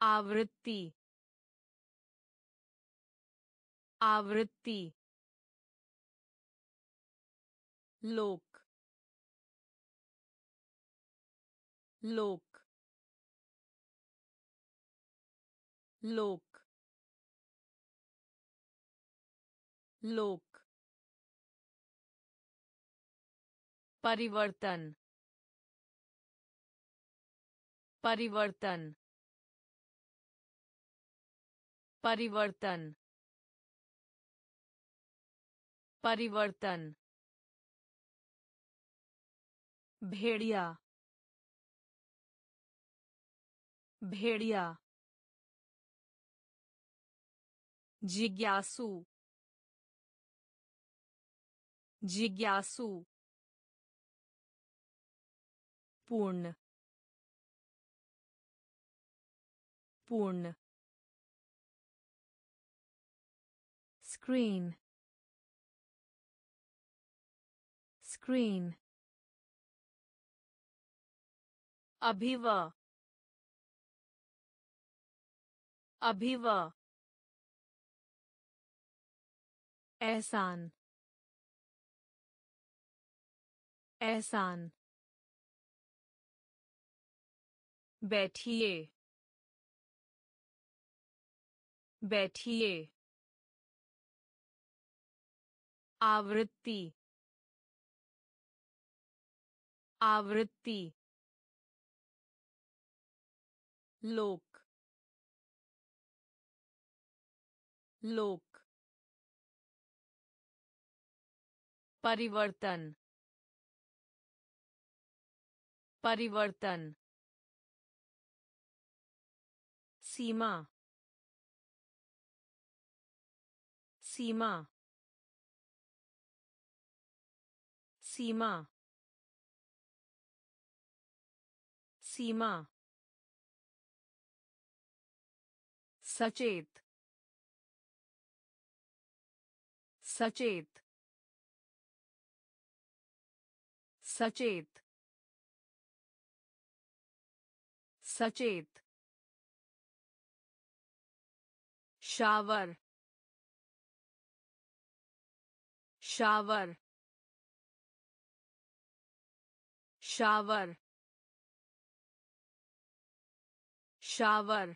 आवृत्ति। आवृत्ति। लोक। लोक। लोक। लोक। परिवर्तन। परिवर्तन। परिवर्तन। परिवर्तन। भेड़िया भेड़िया जिज्ञासु जिज्ञासु पूर्ण पूर्ण screen screen अभिव अभिव एहसान एहसान बैठिए बैठिए आवृत्ति आवृत्ति लोक। लोक। परिवर्तन। परिवर्तन। सीमा। सीमा। सीमा। सीमा। सचेत सचेत सचेत सचेत शावर शावर शावर शावर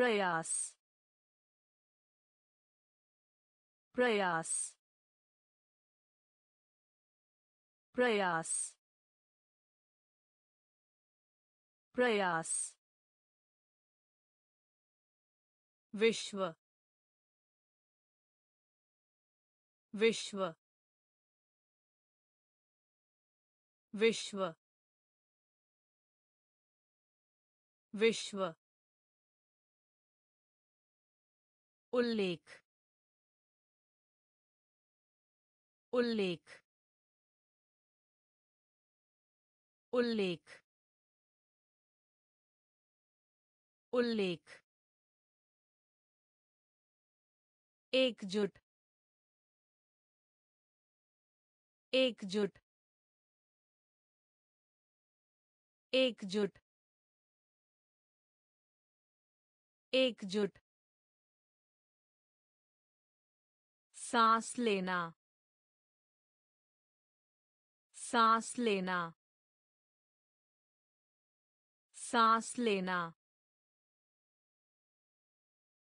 प्रयास। प्रयास। प्रयास। प्रयास। विश्व। विश्व। विश्व। विश्व। उल्लेख। उल्लेख। उल्लेख। उल्लेख। एकजुट। एकजुट। एकजुट। एकजुट। सांस लेना। सांस लेना। सांस लेना।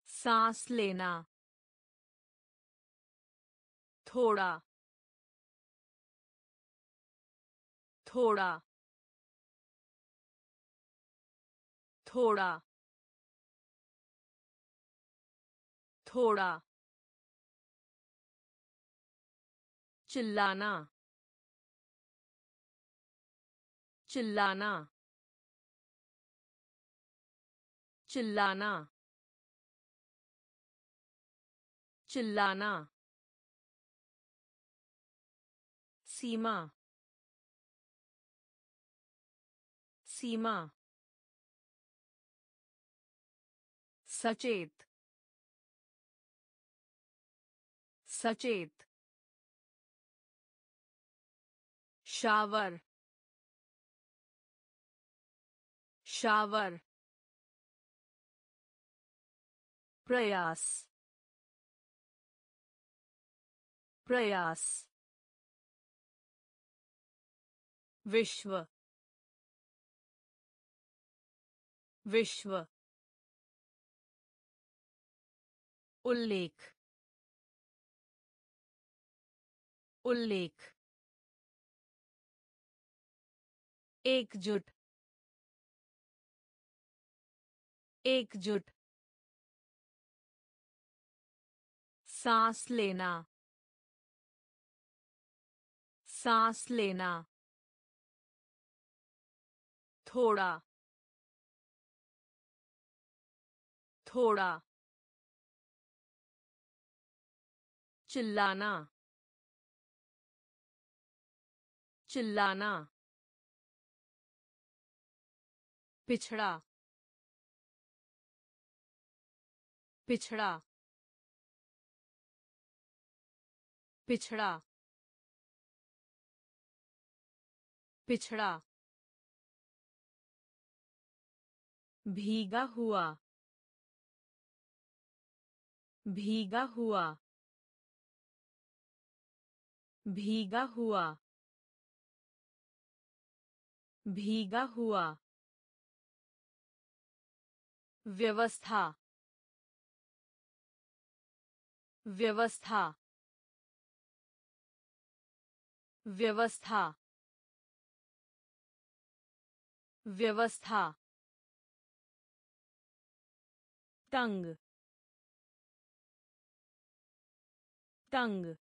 सांस लेना। थोड़ा। थोड़ा। थोड़ा। थोड़ा। चिल्लाना। चिल्लाना। चिल्लाना। चिल्लाना। सीमा। सीमा। सचेत। सचेत। शावर शावर प्रयास प्रयास विश्व विश्व उल्लेख उल्लेख एकजुट एकजुट सांस लेना सांस लेना थोड़ा थोड़ा चिल्लाना चिल्लाना पिछड़ा पिछड़ा पिछड़ा पिछड़ा। भीगा हुआ भीगा हुआ भीगा हुआ भीगा हुआ। व्यवस्था व्यवस्था व्यवस्था व्यवस्था तंग तंग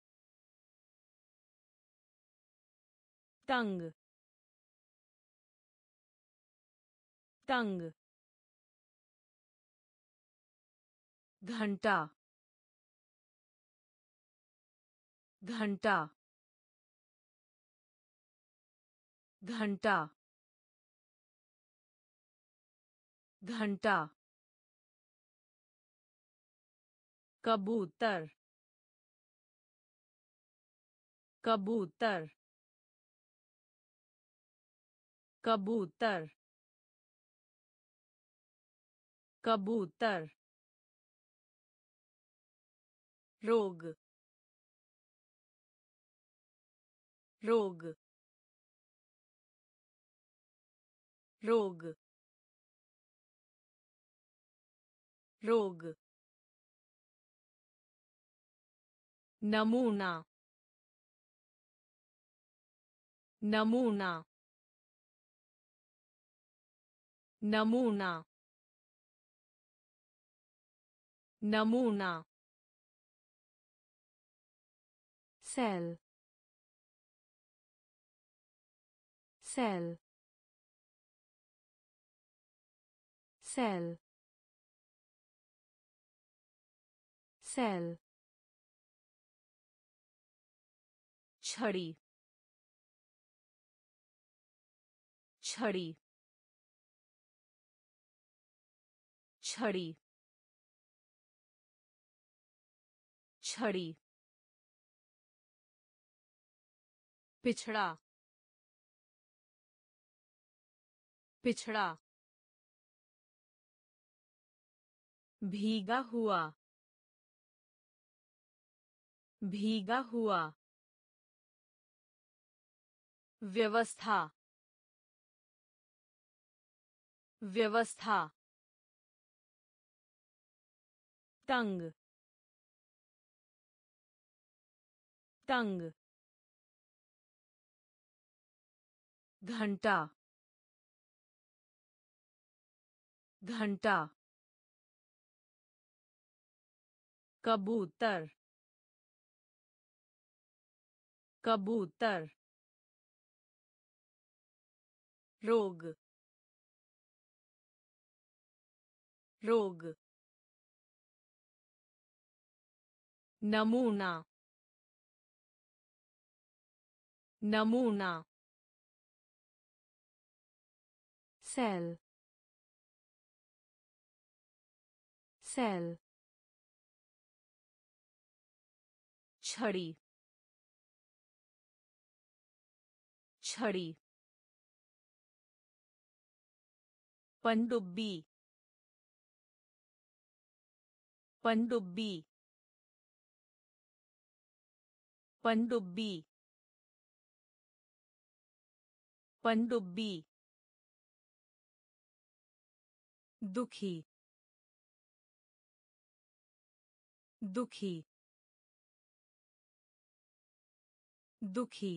तंग तंग। घंटा घंटा घंटा घंटा कबूतर कबूतर कबूतर कबूतर रोग। रोग। रोग। रोग। नमूना। नमूना। नमूना। नमूना। Cell cell cell cell छड़ी छड़ी छड़ी छड़ी पिछड़ा पिछड़ा भीगा हुआ भीगा हुआ व्यवस्था व्यवस्था तंग तंग घंटा घंटा कबूतर कबूतर रोग रोग नमूना नमूना cell. Cell. छड़ी। छड़ी। पनडुब्बी। पनडुब्बी। पनडुब्बी। पनडुब्बी। दुखी दुखी दुखी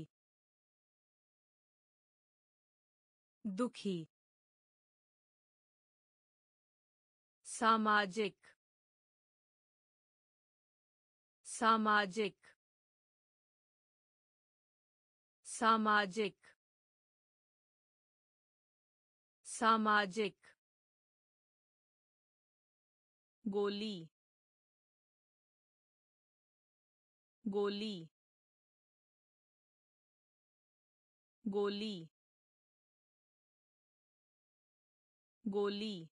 दुखी सामाजिक सामाजिक सामाजिक सामाजिक गोली। गोली। गोली। गोली।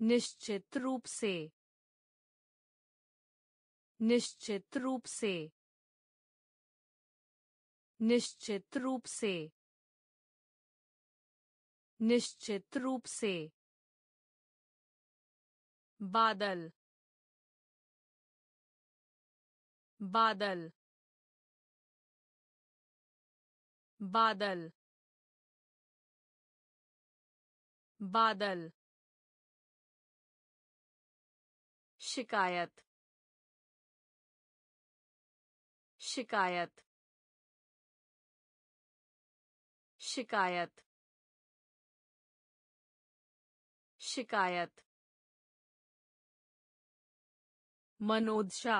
निश्चित रूप से। निश्चित रूप से। निश्चित रूप से। निश्चित रूप से। बादल बादल बादल बादल शिकायत शिकायत शिकायत शिकायत मनोदशा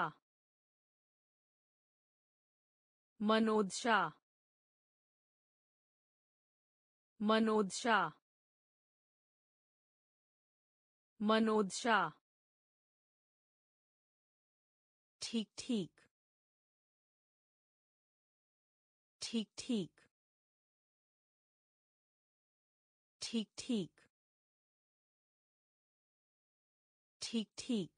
मनोदशा मनोदशा मनोदशा। ठीक ठीक। ठीक ठीक। ठीक ठीक। ठीक ठीक।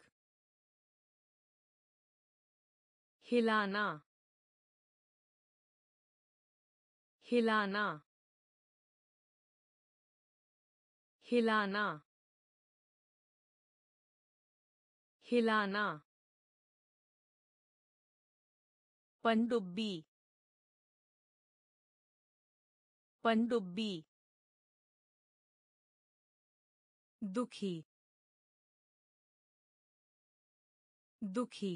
हिलाना हिलाना हिलाना हिलाना। पनडुब्बी पनडुब्बी। दुखी दुखी।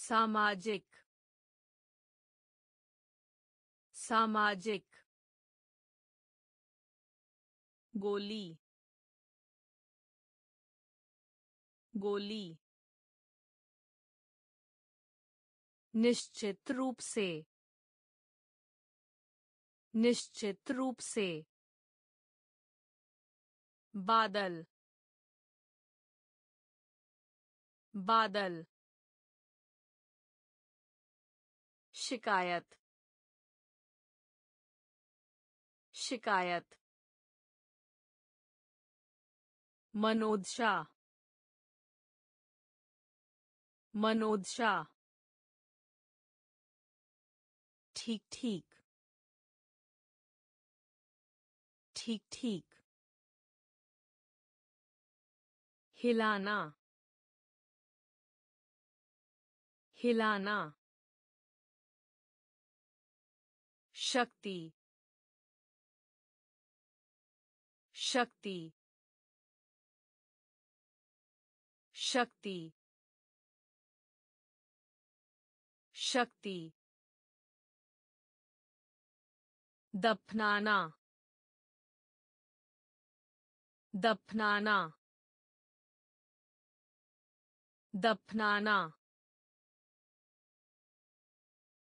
सामाजिक सामाजिक गोली गोली निश्चित रूप से निश्चित रूप से बादल बादल शिकायत। शिकायत। मनोदशा। मनोदशा। ठीक ठीक। ठीक ठीक। हिलाना। हिलाना। शक्ति शक्ति शक्ति शक्ति। दफनाना दफनाना दफनाना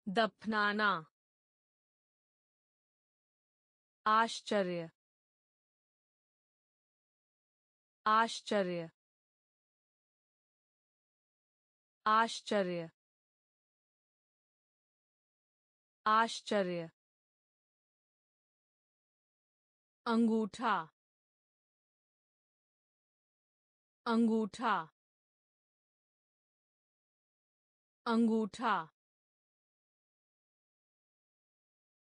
दफनाना। आश्चर्य। आश्चर्य। आश्चर्य। आश्चर्य। अंगूठा। अंगूठा। अंगूठा।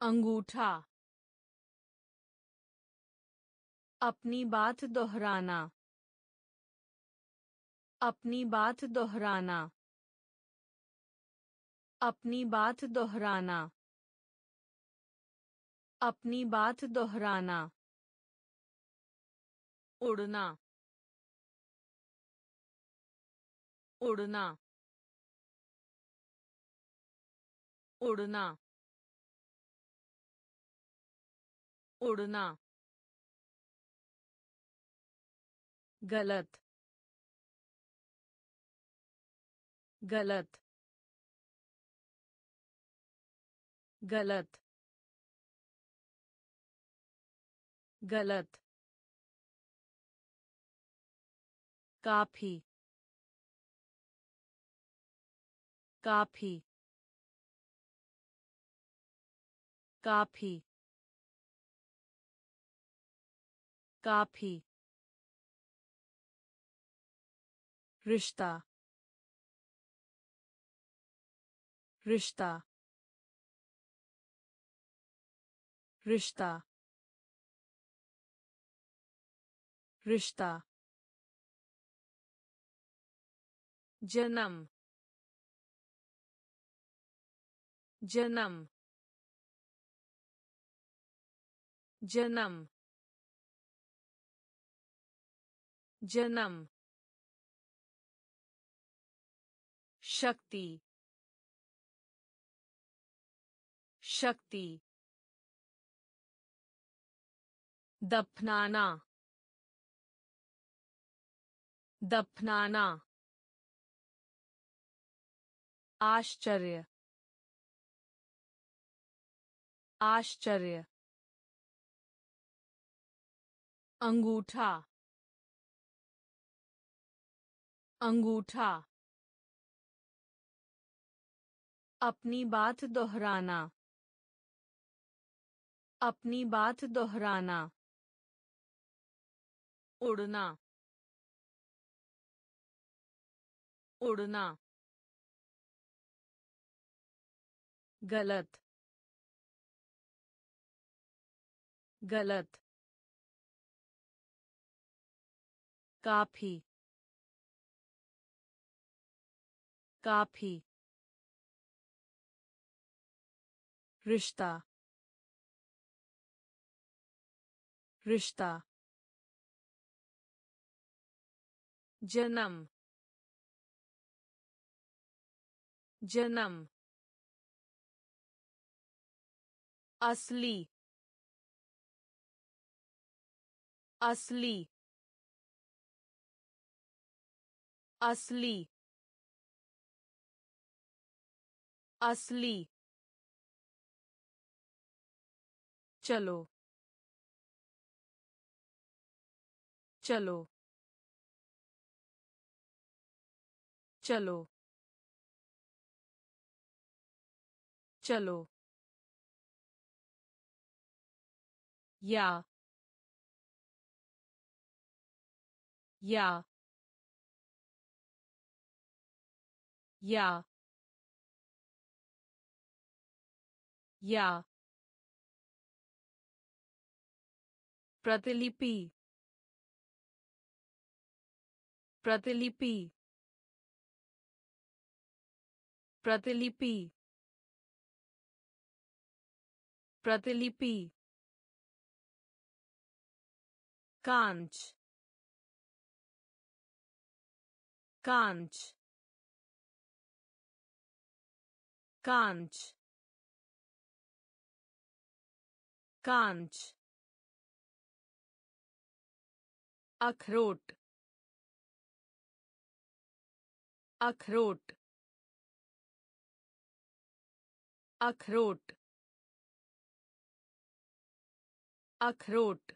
अंगूठा। अपनी बात दोहराना। अपनी बात दोहराना। अपनी बात दोहराना। अपनी बात दोहराना। उड़ना। उड़ना। उड़ना। उड़ना। गलत गलत गलत गलत काफ़ी काफ़ी काफ़ी काफ़ी रिश्ता। रिश्ता। रिश्ता। रिश्ता। जन्म। जन्म। जन्म। जन्म। शक्ति शक्ति दफनाना दफनाना आश्चर्य आश्चर्य अंगूठा अंगूठा अपनी बात दोहराना। अपनी बात दोहराना। उड़ना। उड़ना। गलत। गलत। काफ़ी। काफ़ी। रिश्ता। रिश्ता। जन्म। जन्म। असली। असली। असली। असली। चलो। चलो। चलो। चलो। या। या। या। या। प्रतिलिपि। प्रतिलिपि। प्रतिलिपि। प्रतिलिपि। कांच। कांच। कांच। कांच। अखरोट अखरोट अखरोट अखरोट।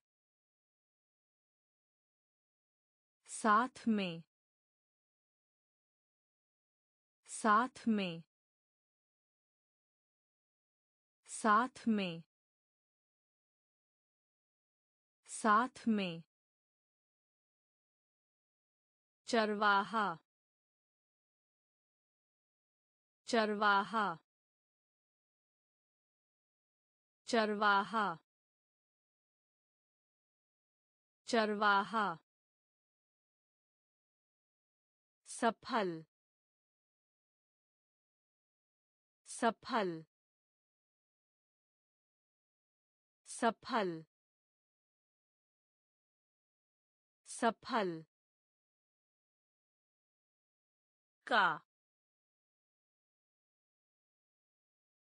साथ में साथ में साथ में साथ में। चरवाहा। चरवाहा। चरवाहा। चरवाहा। सफल। सफल। सफल। सफल। का।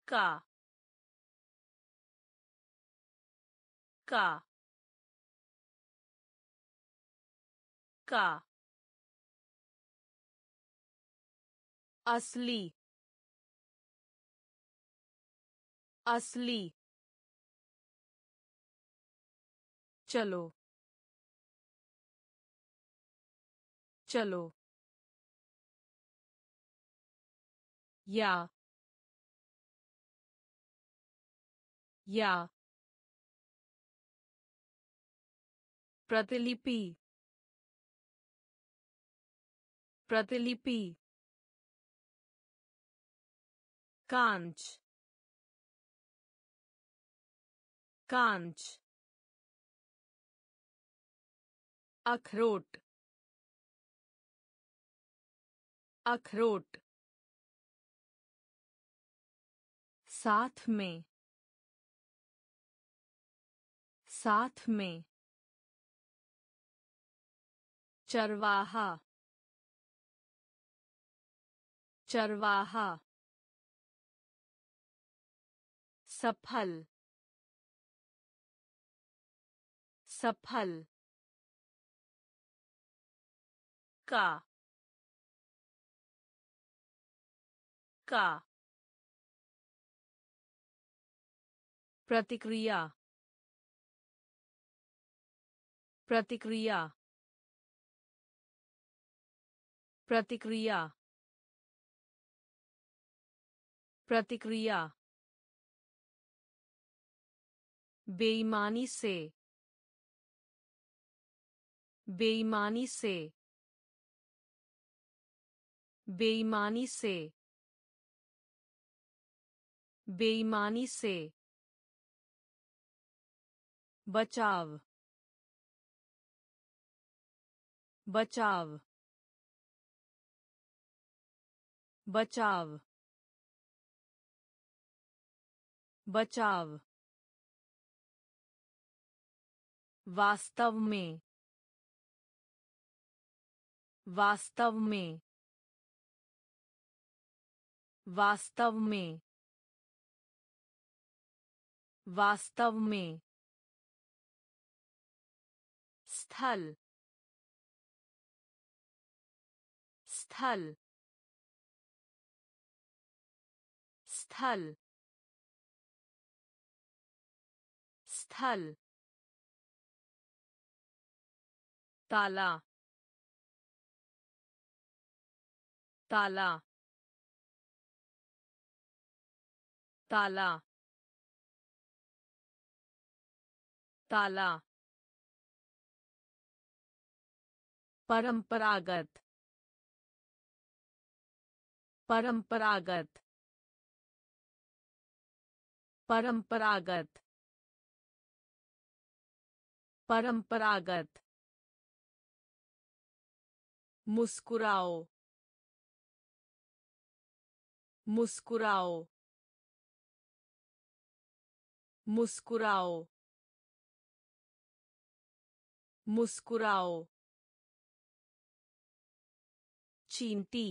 का। का। का। असली। असली। चलो। चलो। या या प्रतिलिपि प्रतिलिपि कांच कांच अखरोट अखरोट साथ में साथ में चरवाहा चरवाहा सफल सफल का का प्रतिक्रिया प्रतिक्रिया प्रतिक्रिया प्रतिक्रिया। बेईमानी से बेईमानी से बेईमानी से बेईमानी से। बचाव बचाव बचाव बचाव। वास्तव में वास्तव में वास्तव में वास्तव में। स्थल स्थल स्थल स्थल ताला ताला ताला ताला। परंपरागत परंपरागत परंपरागत परंपरागत मुस्कुराओ मुस्कुराओ मुस्कुराओ मुस्कुराओ। चींटी।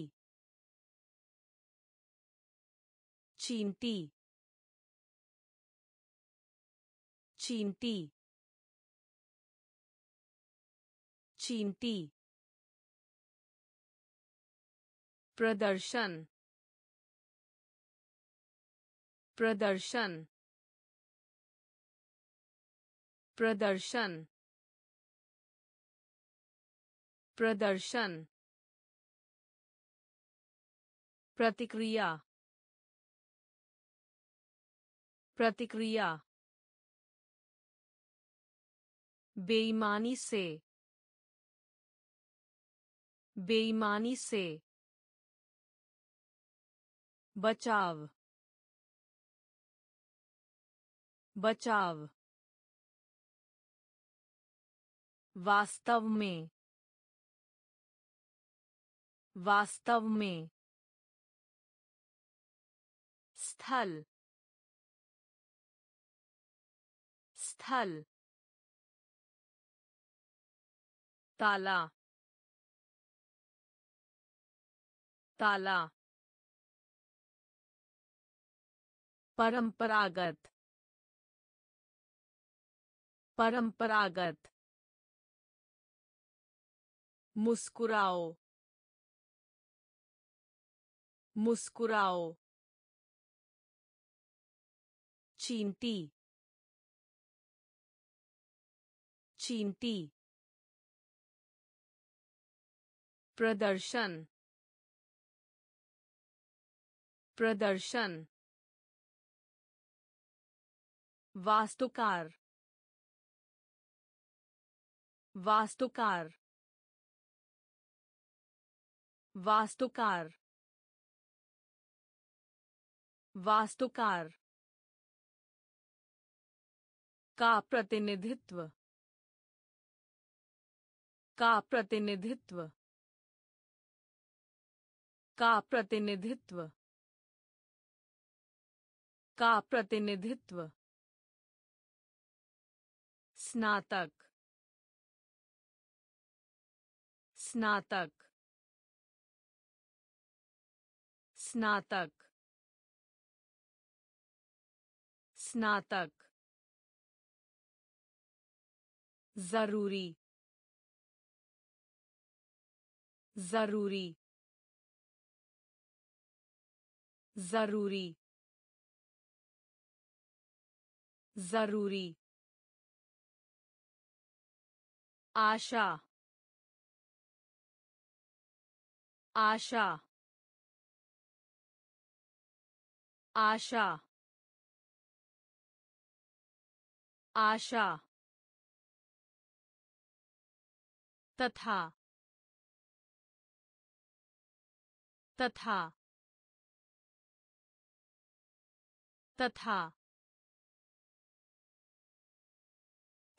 चींटी। चींटी। चींटी। प्रदर्शन। प्रदर्शन। प्रदर्शन। प्रदर्शन। प्रतिक्रिया प्रतिक्रिया बेईमानी से बेईमानी से बचाव बचाव वास्तव में वास्तव में स्थल स्थल ताला ताला परंपरागत परंपरागत मुस्कुराओ मुस्कुराओ चींटी चींटी प्रदर्शन प्रदर्शन वास्तुकार वास्तुकार वास्तुकार वास्तुकार का प्रतिनिधित्व। का प्रतिनिधित्व। का प्रतिनिधित्व। का प्रतिनिधित्व। स्नातक। स्नातक। स्नातक। स्नातक। ज़रूरी। ज़रूरी। ज़रूरी। ज़रूरी। आशा। आशा। आशा। आशा। तथा तथा तथा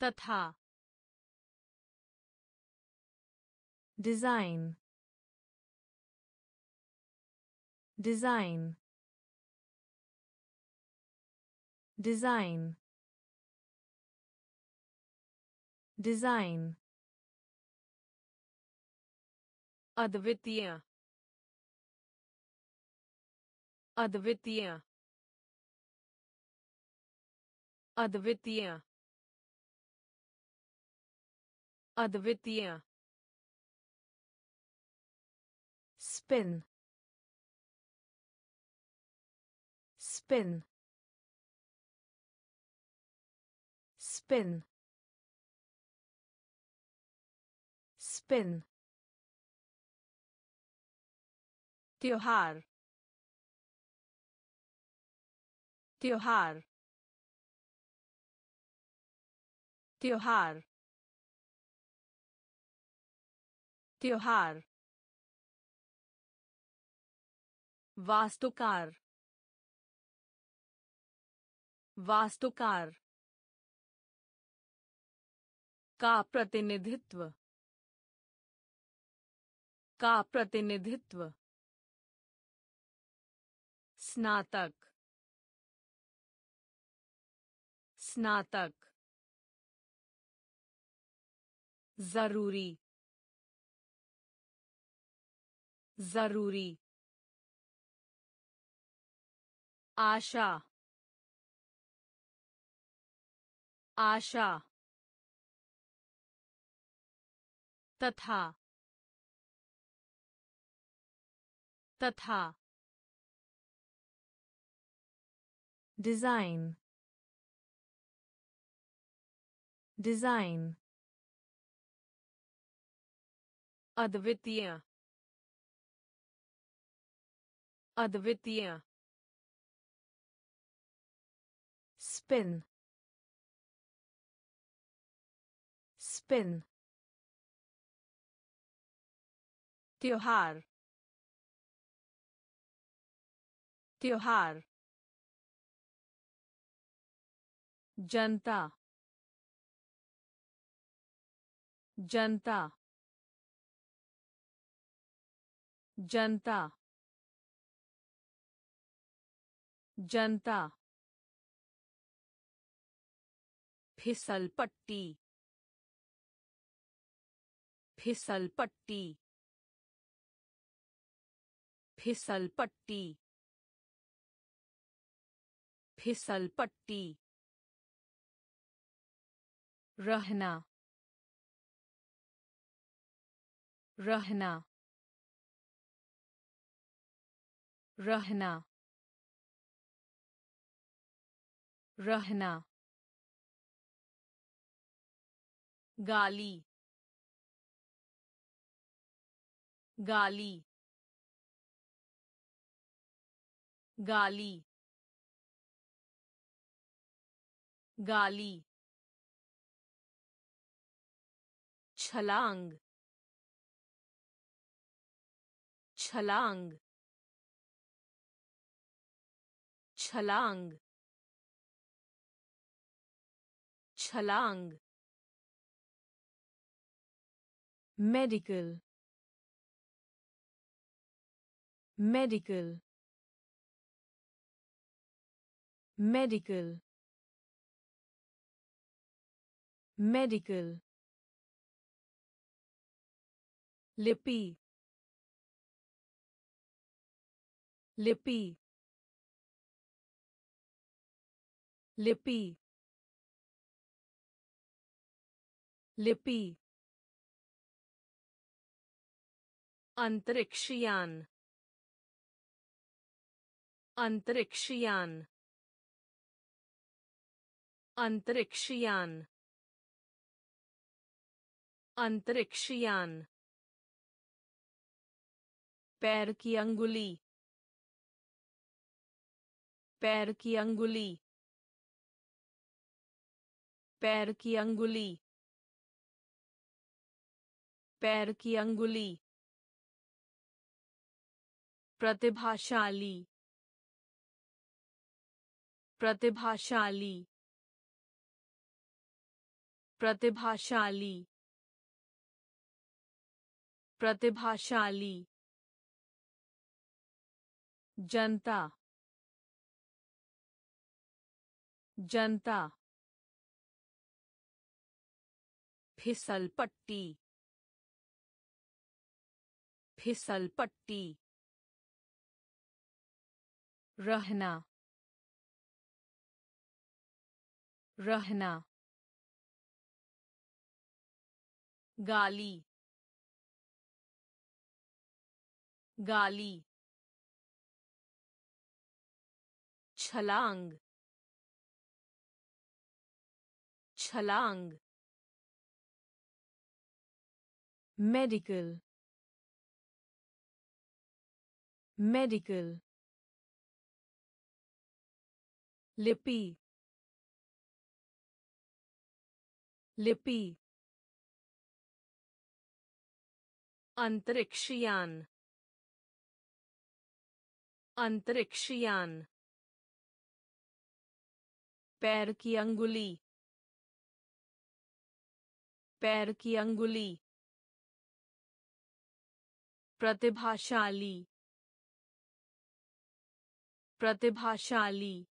तथा design design design design अद्वितीय अद्वितीय अद्वितीय अद्वितीय। Spin spin spin spin त्योहार। त्योहार। त्योहार। त्योहार। वास्तुकार। वास्तुकार। का प्रतिनिधित्व। का प्रतिनिधित्व। स्नातक। स्नातक। ज़रूरी। ज़रूरी। आशा। आशा। तथा। तथा। design design अद्वितीय अद्वितीय spin spin त्योहार त्योहार जनता जनता जनता जनता। फिसल पट्टी फिसल पट्टी फिसल पट्टी फिसल पट्टी। रहना। रहना। रहना। रहना। गाली। गाली। गाली। गाली। छलांग। छलांग। छलांग। छलांग। मेडिकल। मेडिकल। मेडिकल। मेडिकल। लिपि लिपि लिपि लिपि अंतरिक्षयान अंतरिक्षयान अंतरिक्षयान अंतरिक्षयान। पैर की अंगुली। पैर की अंगुली। पैर की अंगुली। पैर की अंगुली। प्रतिभाशाली। प्रतिभाशाली। प्रतिभाशाली। प्रतिभाशाली। जनता जनता फिसल पट्टी फिसल पट्टी रहना रहना गाली गाली छलांग। छलांग। medical medical लिपि। लिपि। अंतरिक्षयान। अंतरिक्षयान। पैर की अंगुली। पैर की अंगुली। प्रतिभाशाली। प्रतिभाशाली।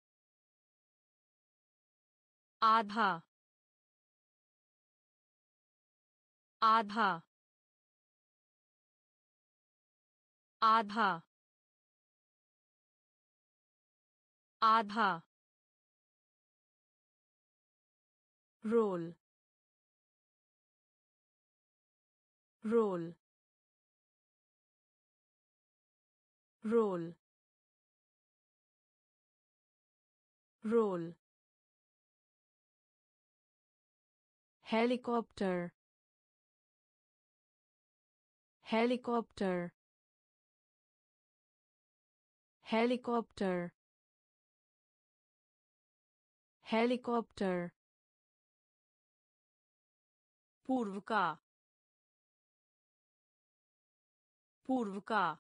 आधा। आधा। आधा। आधा। roll. Roll. Roll. Roll. Helicopter. Helicopter. Helicopter. Helicopter. पूर्व का। पूर्व का।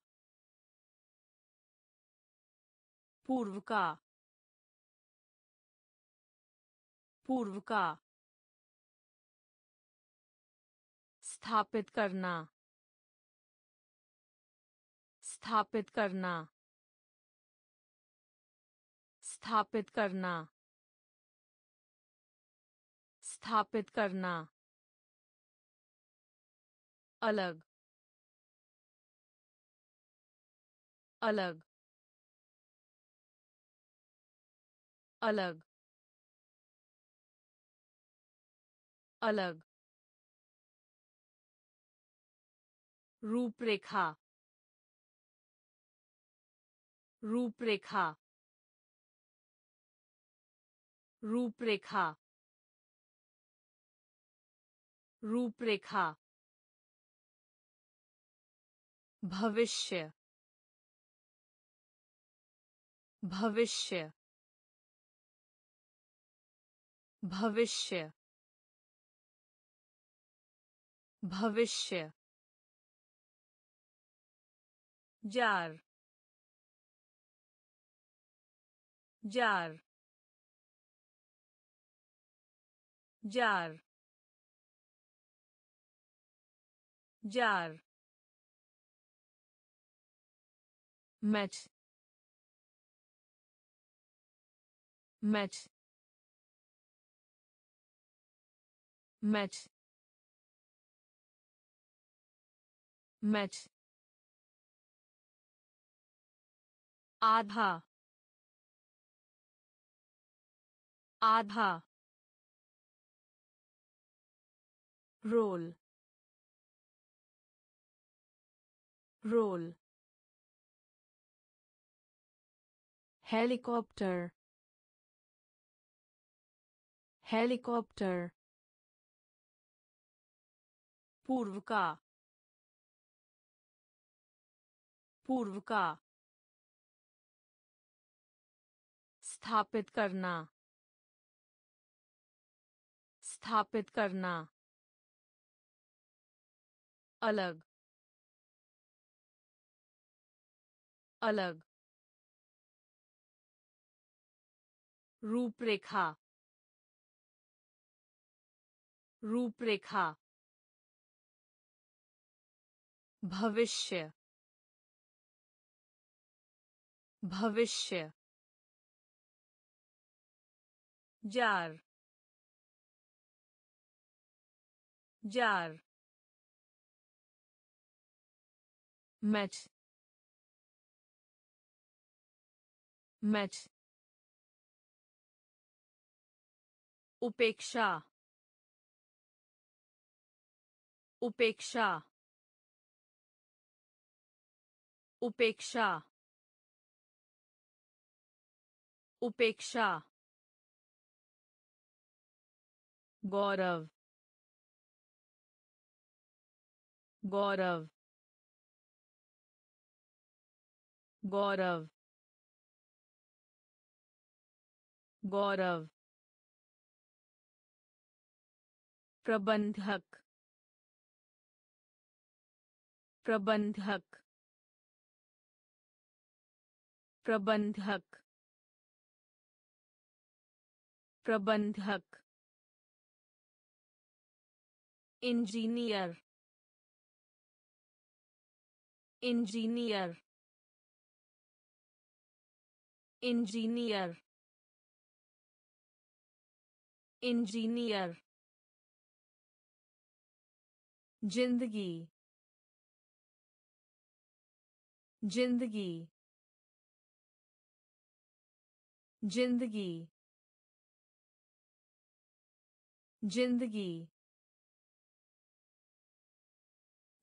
पूर्व का। पूर्व का। स्थापित करना। स्थापित करना। स्थापित करना। स्थापित करना। अलग। अलग। अलग। अलग। रूपरेखा। रूपरेखा। रूपरेखा। रूपरेखा। भविष्य भविष्य भविष्य भविष्य। Jar jar jar jar. Match match match match आधा आधा रोल रोल helicopter. Helicopter. पूर्व का पूर्व का स्थापित करना स्थापित करना अलग अलग रूपरेखा रूपरेखा भविष्य भविष्य जार जार मैच मैच उपेक्षा। उपेक्षा। उपेक्षा। उपेक्षा। गौरव। गौरव। गौरव। गौरव। प्रबंधक प्रबंधक प्रबंधक प्रबंधक इंजीनियर इंजीनियर इंजीनियर इंजीनियर ज़िंदगी ज़िंदगी ज़िंदगी ज़िंदगी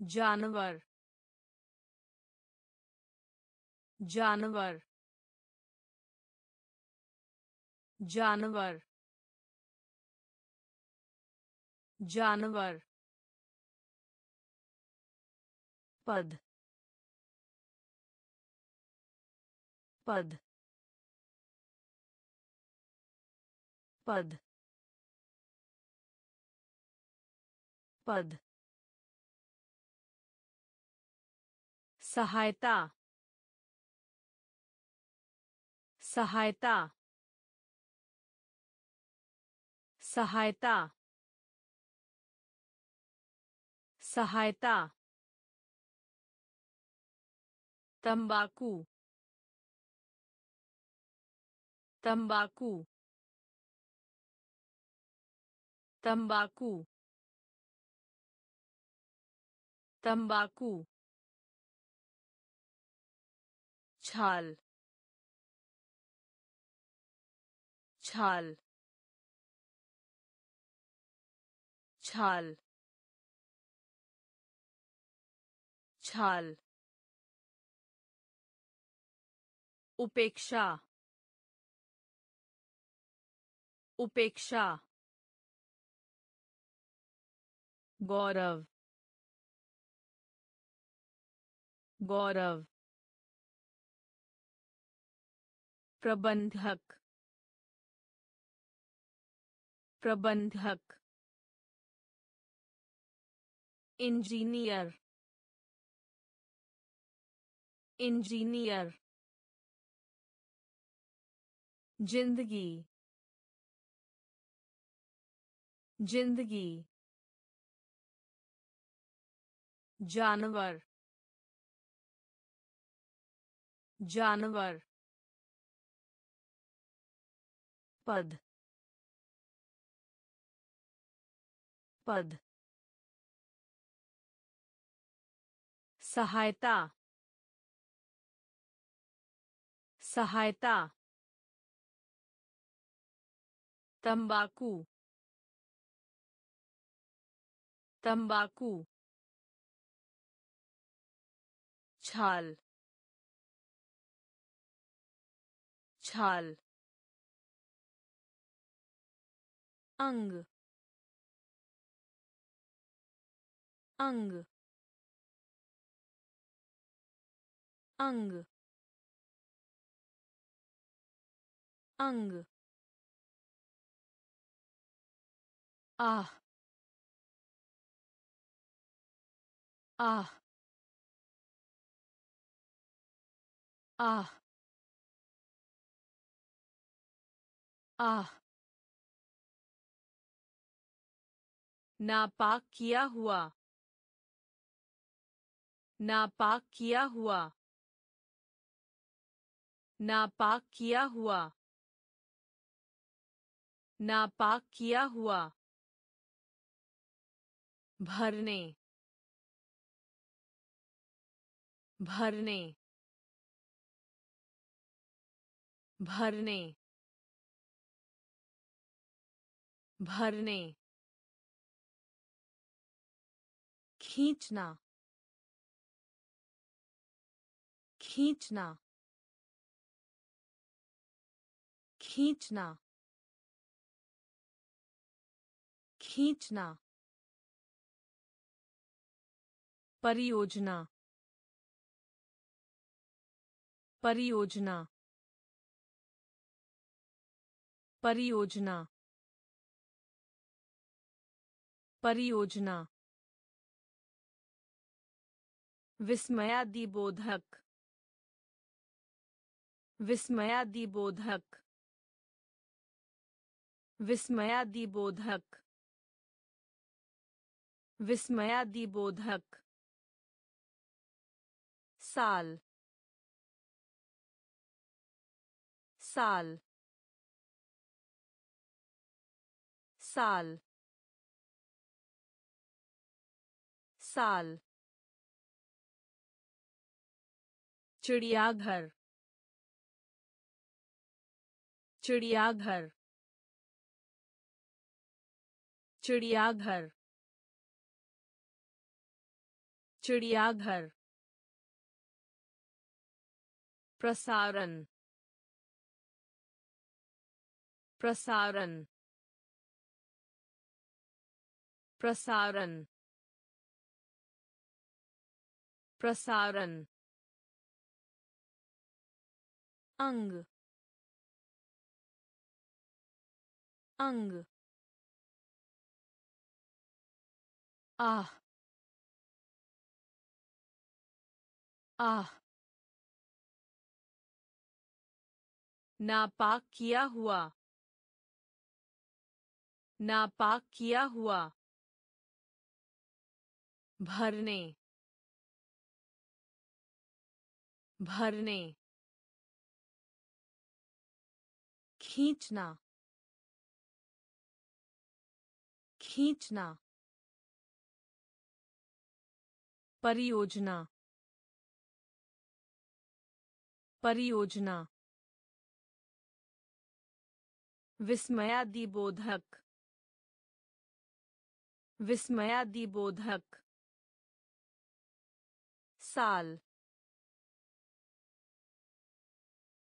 जानवर जानवर जानवर जानवर पद पद पद पद। सहायता सहायता सहायता। सहायता। तंबाकू तंबाकू तंबाकू तंबाकू छाल छाल छाल छाल उपेक्षा। उपेक्षा। गौरव। गौरव। प्रबंधक। प्रबंधक। इंजीनियर। इंजीनियर। ज़िंदगी ज़िंदगी जानवर जानवर पद पद सहायता सहायता तंबाकू तंबाकू छाल छाल अंग अंग अंग अंग। आह आह आह आह नापाक किया हुआ। नापाक किया हुआ। नापाक किया हुआ। नापाक किया हुआ। भरने भरने भरने भरने। खींचना खींचना खींचना खींचना। परियोजना। परियोजना। परियोजना। परियोजना। विस्मयादिबोधक। विस्मयादिबोधक। विस्मयादिबोधक। विस्मयादिबोधक। साल साल साल साल चिड़ियाघर चिड़ियाघर चिड़ियाघर चिड़ियाघर प्रसारण। प्रसारण। प्रसारण। प्रसारण। अंग। अंग। आह। आह। नापाक किया हुआ। नापाक किया हुआ। भरने। भरने। खींचना। खींचना। परियोजना। परियोजना। विस्मयादिबोधक। विस्मयादिबोधक। साल।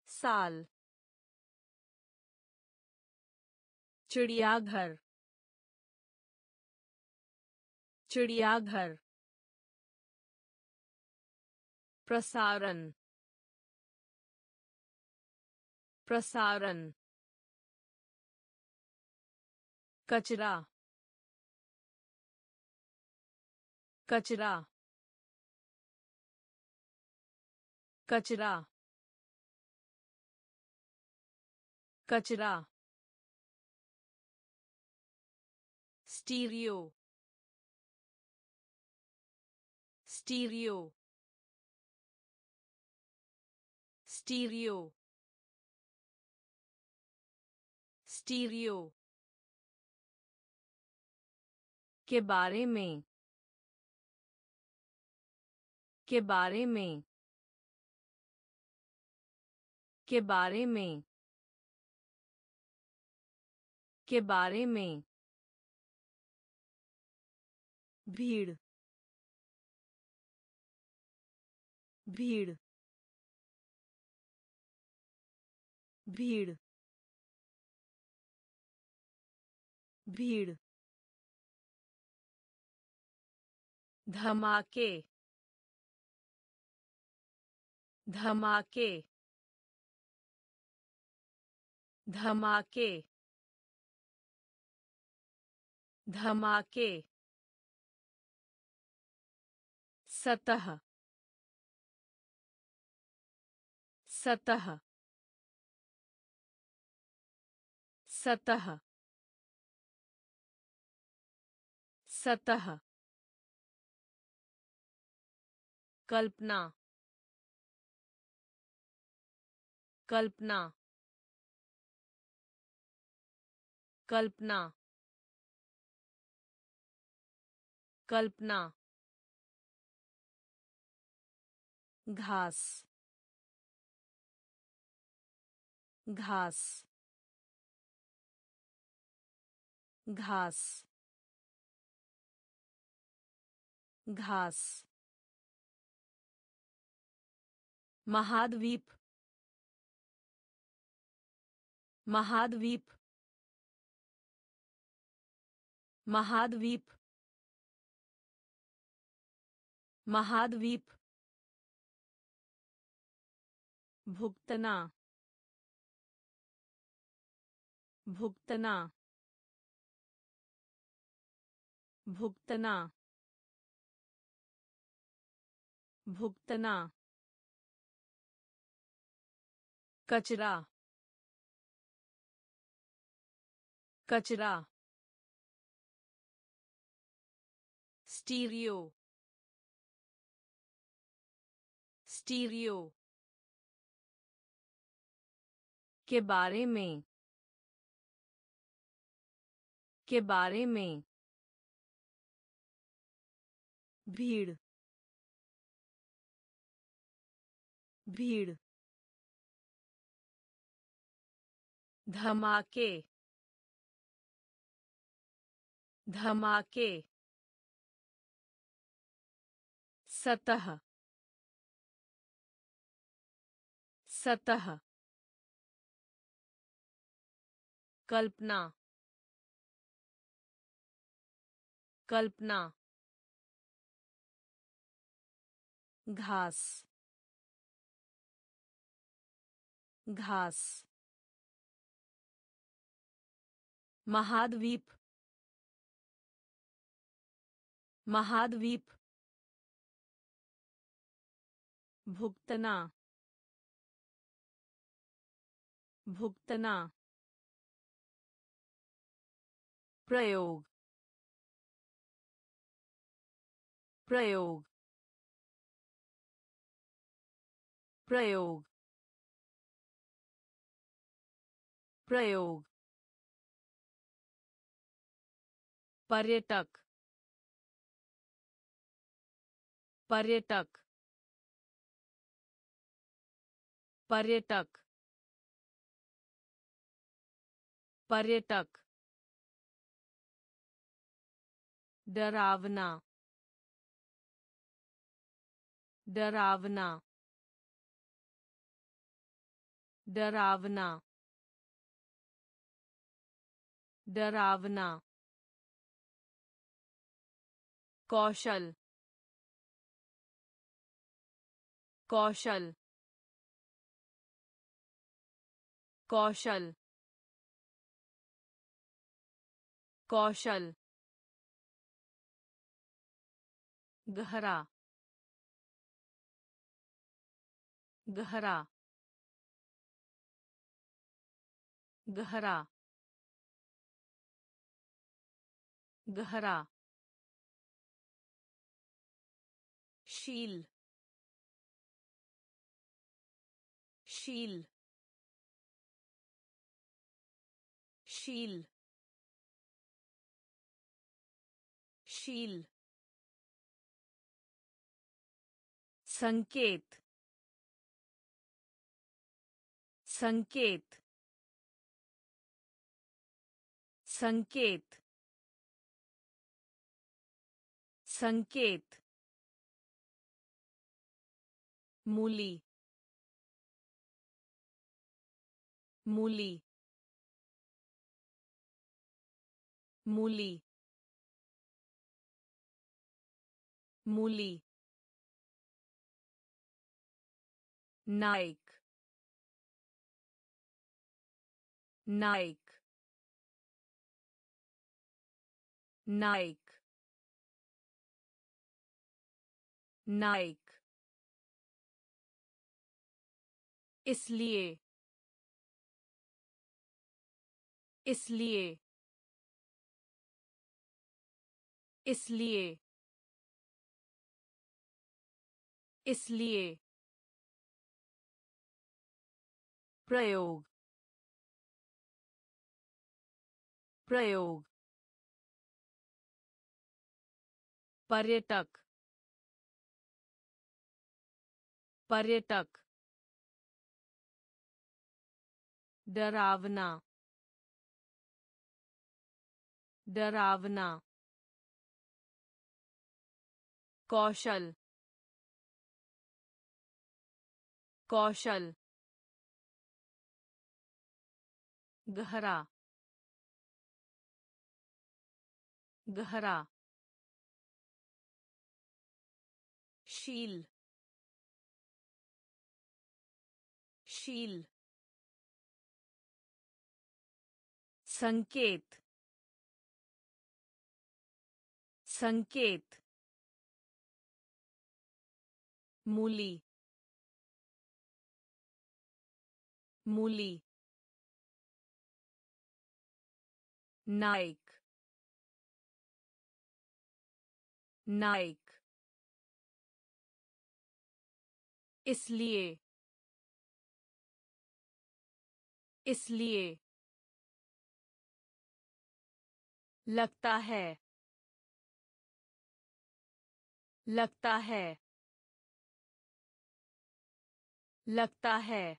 साल। चिड़ियाघर। चिड़ियाघर। प्रसारण। प्रसारण। कचरा। कचरा। कचरा। कचरा। स्टीरियो। स्टीरियो। स्टीरियो। स्टीरियो। के बारे में, के बारे में, के बारे में, के बारे में। भीड़ भीड़ भीड़ भीड़। धमाके धमाके धमाके धमाके सतह सतह सतह सतह। कल्पना। कल्पना। कल्पना। कल्पना। घास। घास। घास। घास। महाद्वीप महाद्वीप महाद्वीप महाद्वीप भुगतना भुगतना भुगतना भुगतना कचरा। कचरा। स्टीरियो। स्टीरियो। के बारे में। के बारे में। भीड़। भीड़। धमाके धमाके सतह सतह कल्पना कल्पना घास घास महाद्वीप महाद्वीप भुगतना भुगतना प्रयोग प्रयोग प्रयोग प्रयोग पर्यटक पर्यटक पर्यटक पर्यटक डरावना डरावना डरावना डरावना। कौशल कौशल कौशल कौशल गहरा गहरा गहरा गहरा शील शील शील शील संकेत संकेत संकेत संकेत मूली मूली मूली मूली नाइक नाइक नाइक नाइक इसलिए इसलिए इसलिए इसलिए। प्रयोग प्रयोग। पर्यटक पर्यटक। डरावना डरावना कौशल कौशल गहरा गहरा शील शील संकेत संकेत मूली मूली नाइक नाइक इसलिए इसलिए लगता है। लगता है। लगता है।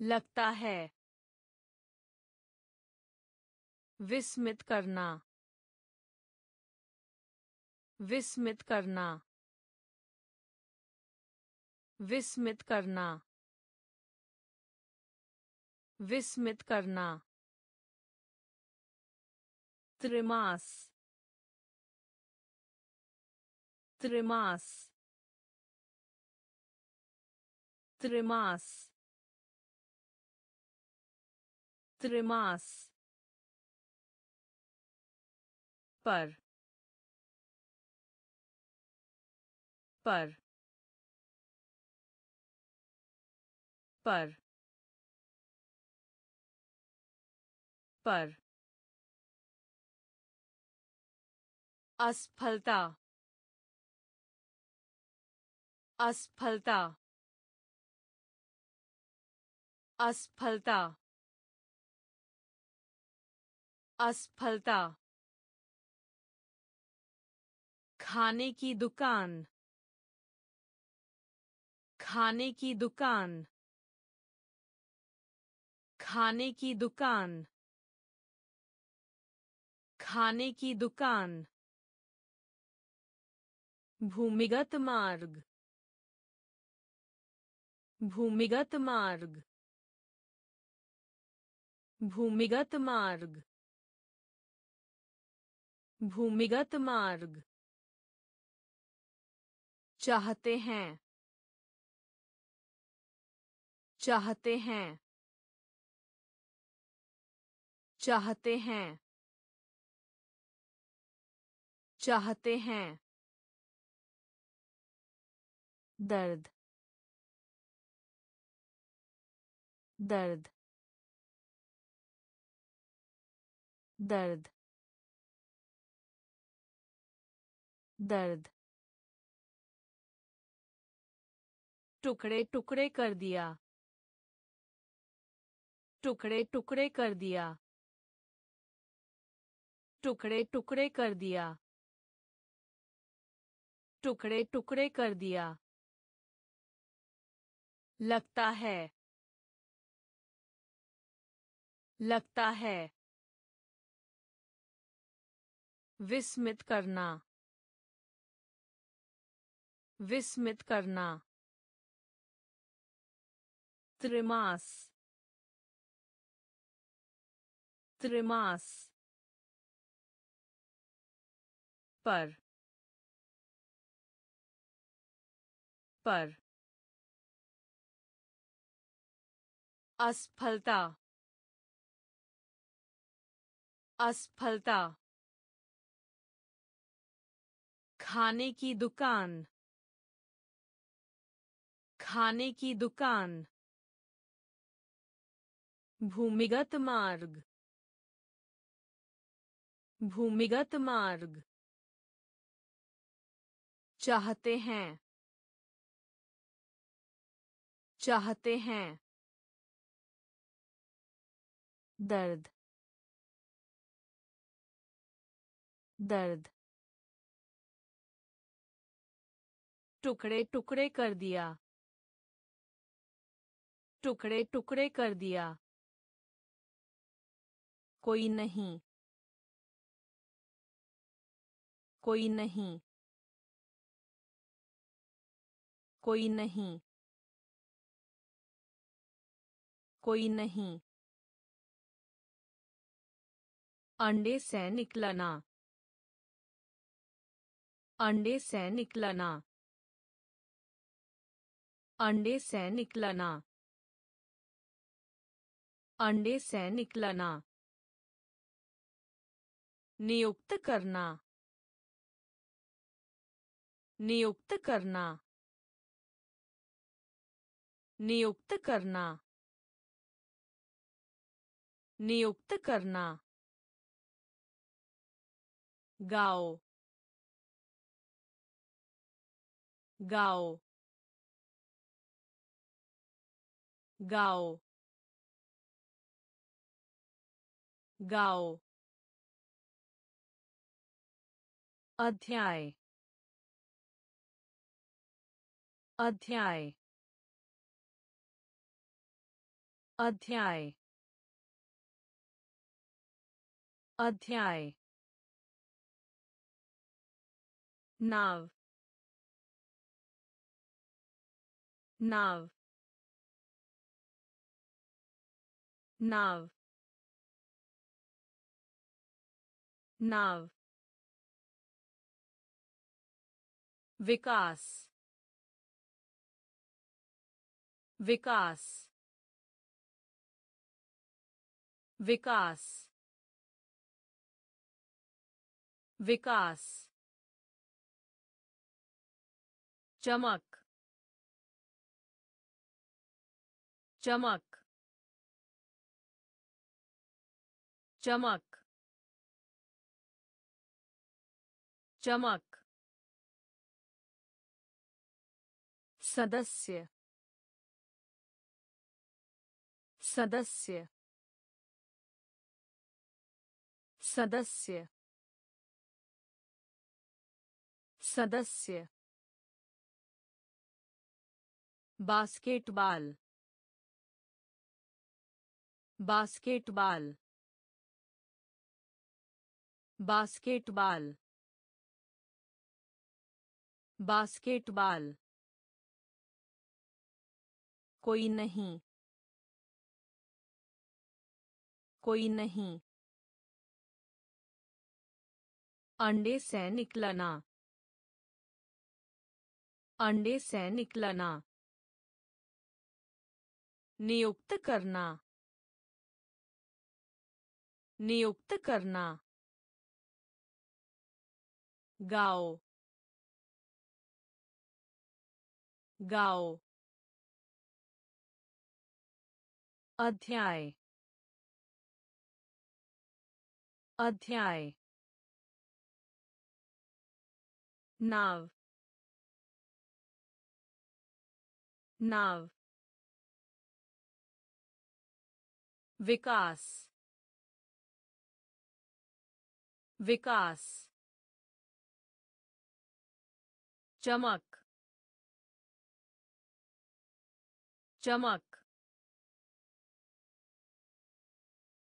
लगता है। विस्मित करना। विस्मित करना। विस्मित करना। विस्मित करना। त्रिमास त्रिमास त्रिमास त्रिमास पर पर पर पर असफलता असफलता असफलता असफलता खाने की दुकान खाने की दुकान खाने की दुकान खाने की दुकान भूमिगत मार्ग भूमिगत मार्ग भूमिगत मार्ग भूमिगत मार्ग। चाहते हैं चाहते हैं चाहते हैं चाहते हैं। दर्द दर्द दर्द दर्द टुकड़े टुकड़े कर दिया टुकड़े टुकड़े कर दिया टुकड़े टुकड़े कर दिया टुकड़े टुकड़े कर दिया लगता है। लगता है। विस्मित करना। विस्मित करना। त्रिमास। त्रिमास। पर। पर। असफलता। असफलता। खाने की दुकान। खाने की दुकान। भूमिगत मार्ग। भूमिगत मार्ग। चाहते हैं। चाहते हैं। दर्द दर्द टुकड़े टुकड़े कर दिया टुकड़े टुकड़े कर दिया कोई नहीं कोई नहीं कोई नहीं कोई नहीं अंडे से निकलना। अंडे से निकलना। अंडे से निकलना। अंडे से निकलना। नियुक्त करना। नियुक्त करना। नियुक्त करना। नियुक्त करना। गाओ। गाओ। गाओ। गाओ। अध्याय। अध्याय। अध्याय। अध्याय। नाव नाव नाव नाव विकास विकास विकास विकास चमक चमक चमक चमक सदस्य सदस्य सदस्य सदस्य। बास्केटबॉल बास्केटबॉल बास्केटबॉल बास्केटबॉल कोई नहीं। कोई नहीं। अंडे से निकलना। अंडे से निकलना। नियुक्त करना। नियुक्त करना। गाओ। गाओ। अध्याय। अध्याय। नाव। नाव। विकास विकास चमक चमक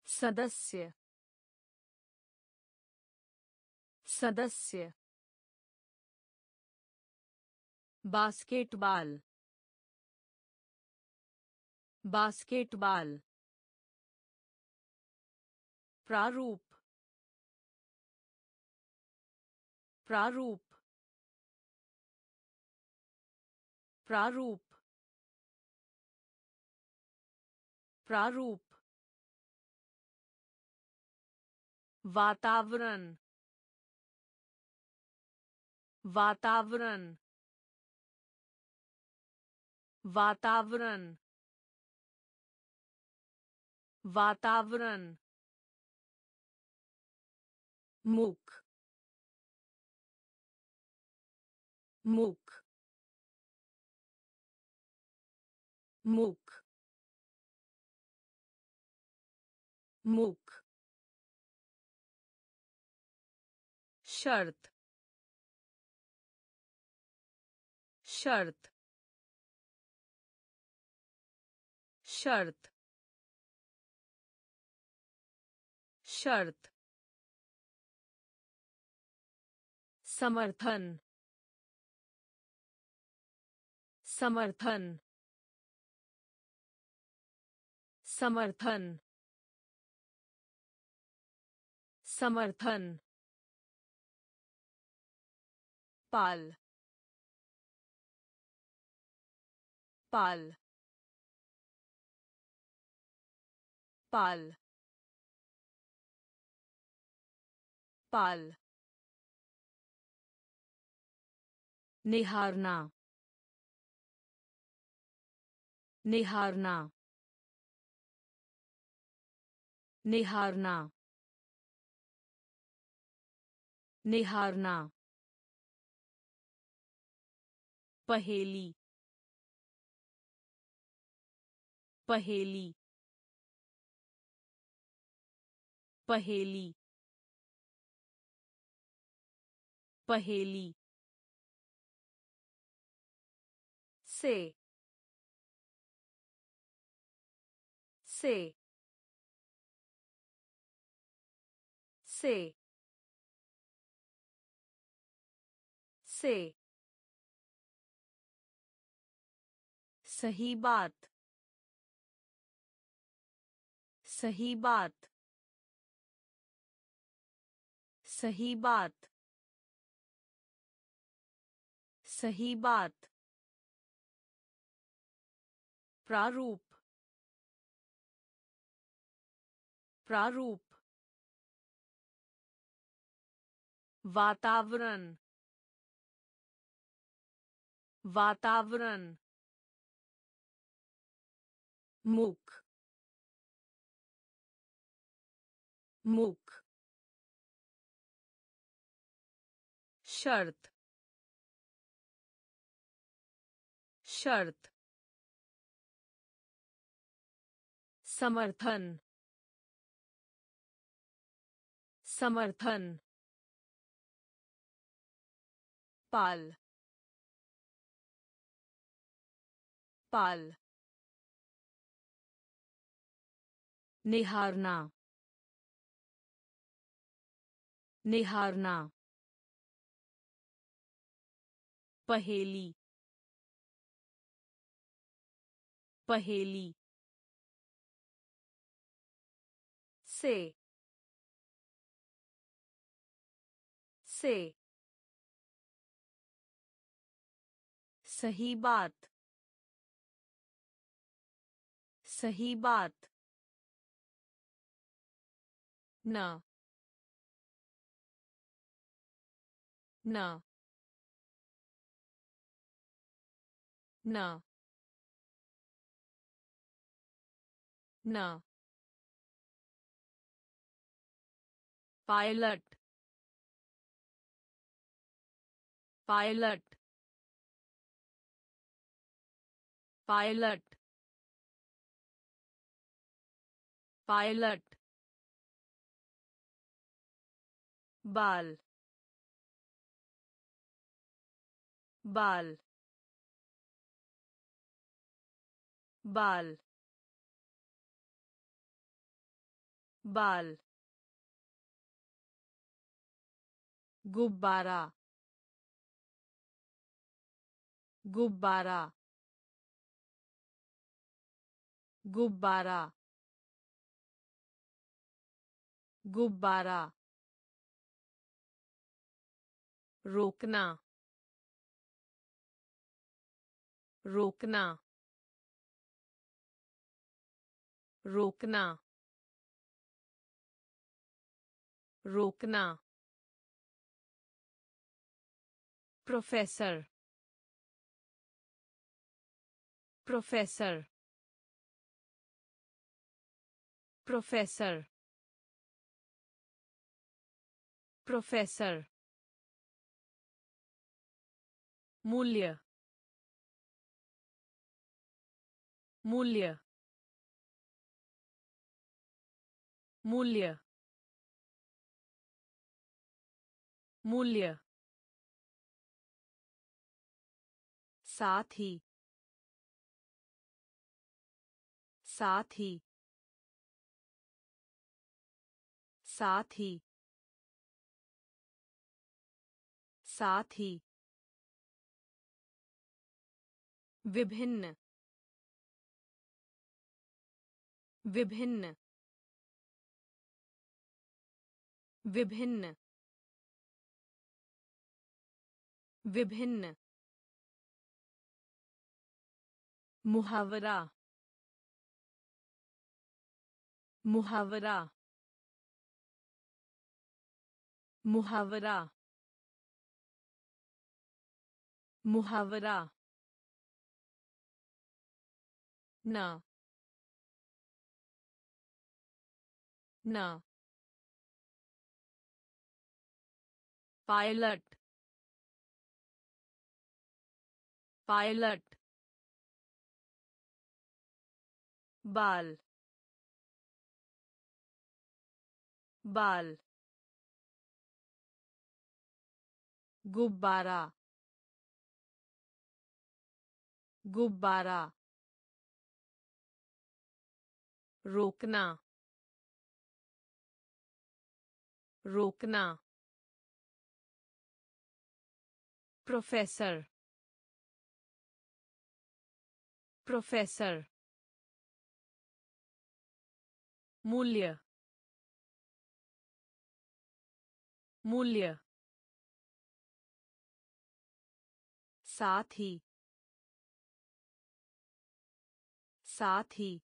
सदस्य सदस्य बास्केटबॉल बास्केटबॉल प्रारूप प्रारूप प्रारूप प्रारूप वातावरण वातावरण वातावरण वातावरण मुख मुख मुख मुख शर्त शर्त शर्त शर्त समर्थन समर्थन समर्थन समर्थन पाल पाल पाल पाल निहारना निहारना निहारना निहारना। पहेली पहेली पहेली पहेली। से से से से। सही बात। सही बात। सही बात। सही बात। प्रारूप प्रारूप वातावरण वातावरण मुख मुख शर्त शर्त समर्थन समर्थन पाल पाल निहारना निहारना पहेली पहेली से से सही बात सही बात ना न न न पायलट पायलट पायलट पायलट बाल बाल बाल बाल गुब्बारा। गुब्बारा। गुब्बारा। गुब्बारा। रोकना। रोकना। रोकना। रोकना। प्रोफेसर प्रोफेसर प्रोफेसर प्रोफेसर मूल्य मूल्य मूल्य मूल्य साथ ही। साथ ही। साथ ही। साथ ही। विभिन्न। विभिन्न। विभिन्न। विभिन्न। मुहावरा मुहावरा मुहावरा मुहावरा न न पायलट पायलट बाल बाल गुब्बारा गुब्बारा रोकना रोकना प्रोफेसर प्रोफेसर मूल्य मूल्य साथ। ही साथ। ही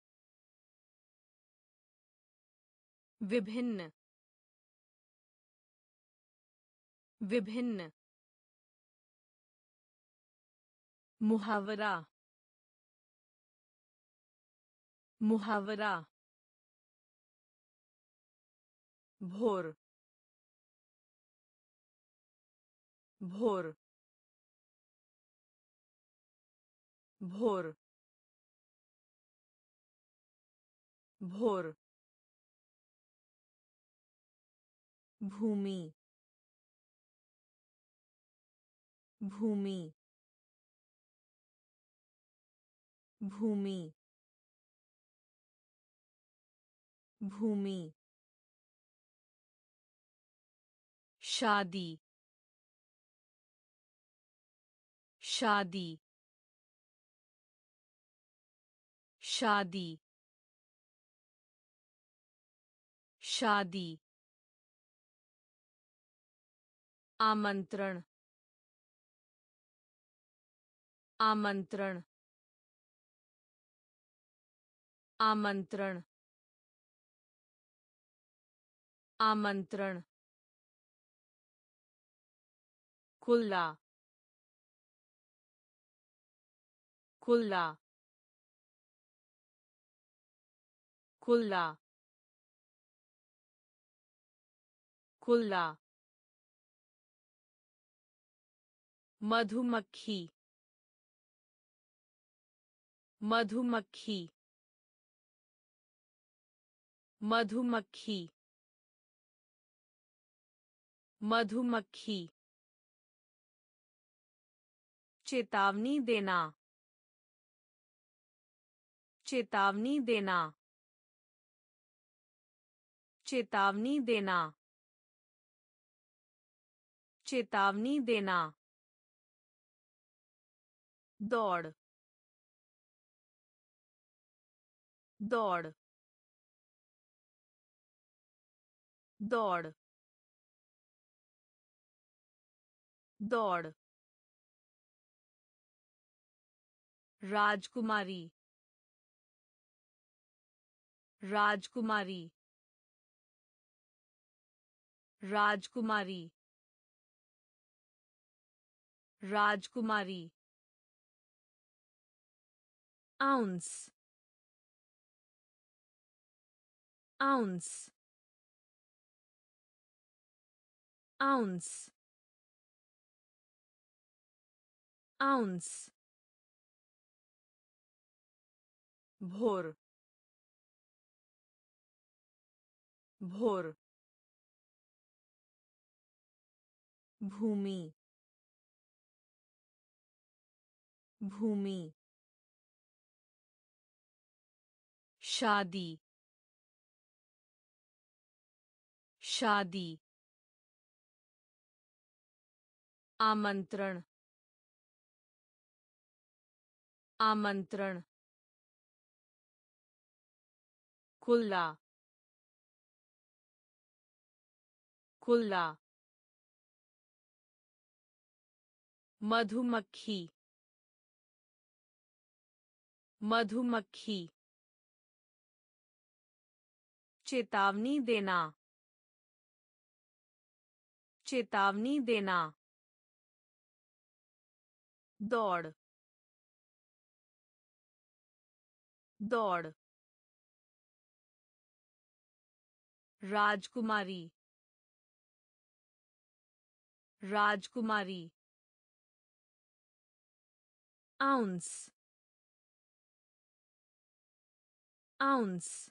विभिन्न। विभिन्न। मुहावरा। मुहावरा। भोर भोर भोर भोर भूमि भूमि भूमि भूमि शादी। शादी। शादी। शादी। आमंत्रण। आमंत्रण। आमंत्रण। आमंत्रण। खुला खुला खुला खुला मधुमक्खी। मधुमक्खी। मधुमक्खी। मधुमक्खी। चेतावनी देना। चेतावनी देना। चेतावनी देना। चेतावनी देना। दौड़। दौड़। दौड़। दौड़। राजकुमारी। राजकुमारी। राजकुमारी। राजकुमारी। ounce ounce ounce ounce भोर भोर भूमि भूमि शादी शादी आमंत्रण आमंत्रण खुला खुला मधुमक्खी। मधुमक्खी। चेतावनी देना। चेतावनी देना। दौड़। दौड़। राजकुमारी। राजकुमारी। आउंस आउंस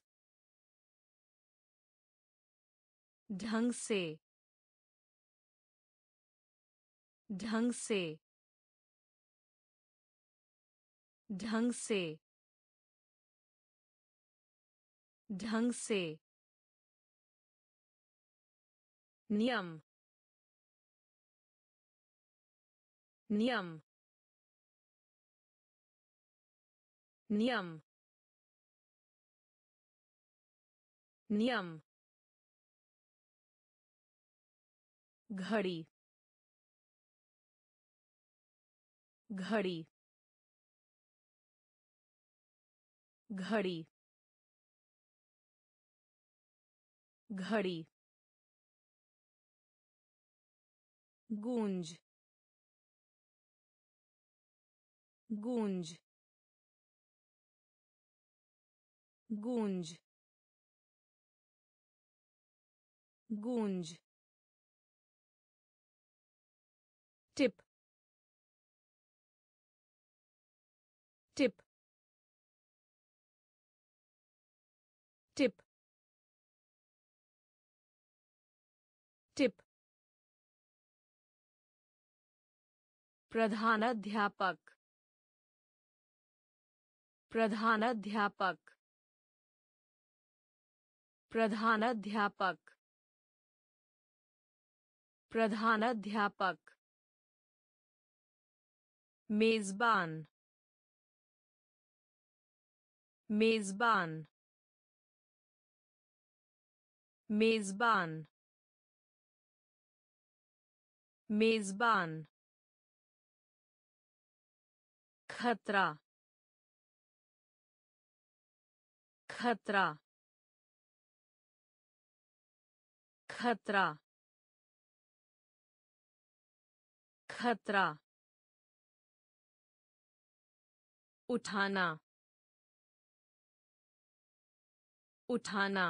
ढंग से। ढंग से। ढंग से। ढंग से। नियम नियम नियम नियम घड़ी घड़ी घड़ी घड़ी गूंज गूंज गूंज गूंज टिप टिप प्रधानाध्यापक। प्रधानाध्यापक। प्रधानाध्यापक। प्रधानाध्यापक। मेजबान। मेजबान। मेजबान। मेजबान। खतरा। खतरा। खतरा। खतरा। उठाना। उठाना।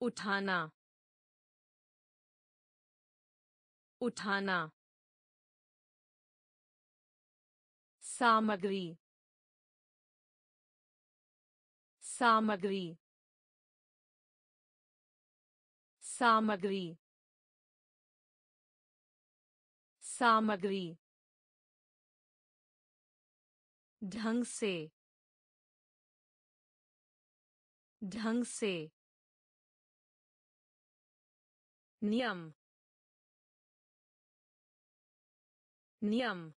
उठाना। उठाना। सामग्री सामग्री सामग्री सामग्री। ढंग से ढंग से। नियम नियम।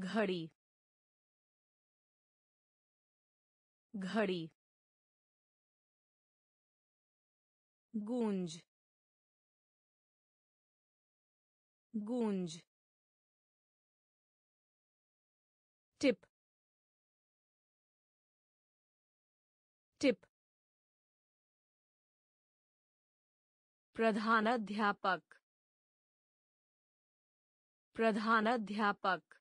घड़ी घड़ी गूंज गूंज टिप टिप प्रधानाध्यापक प्रधानाध्यापक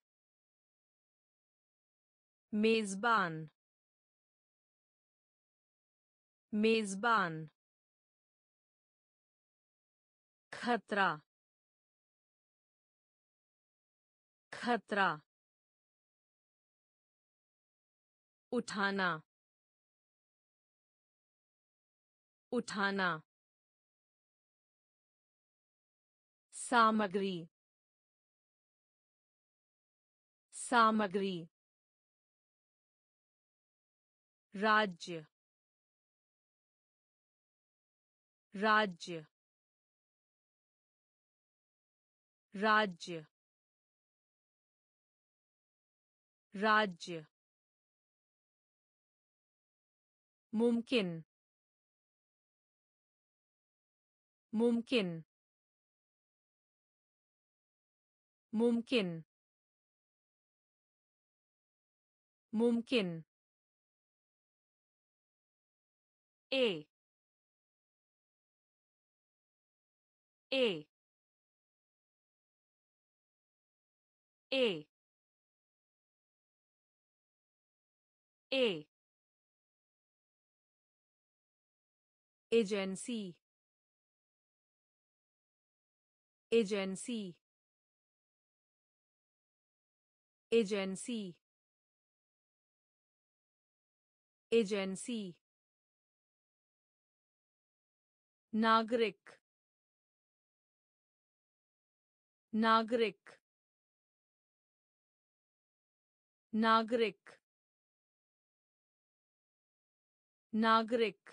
मेजबान मेजबान खतरा खतरा उठाना उठाना सामग्री सामग्री राज्य राज्य राज्य राज्य। मुमकिन मुमकिन मुमकिन। मुमकिन। A. A. A. A. Agency. Agency. Agency. Agency. नागरिक नागरिक नागरिक नागरिक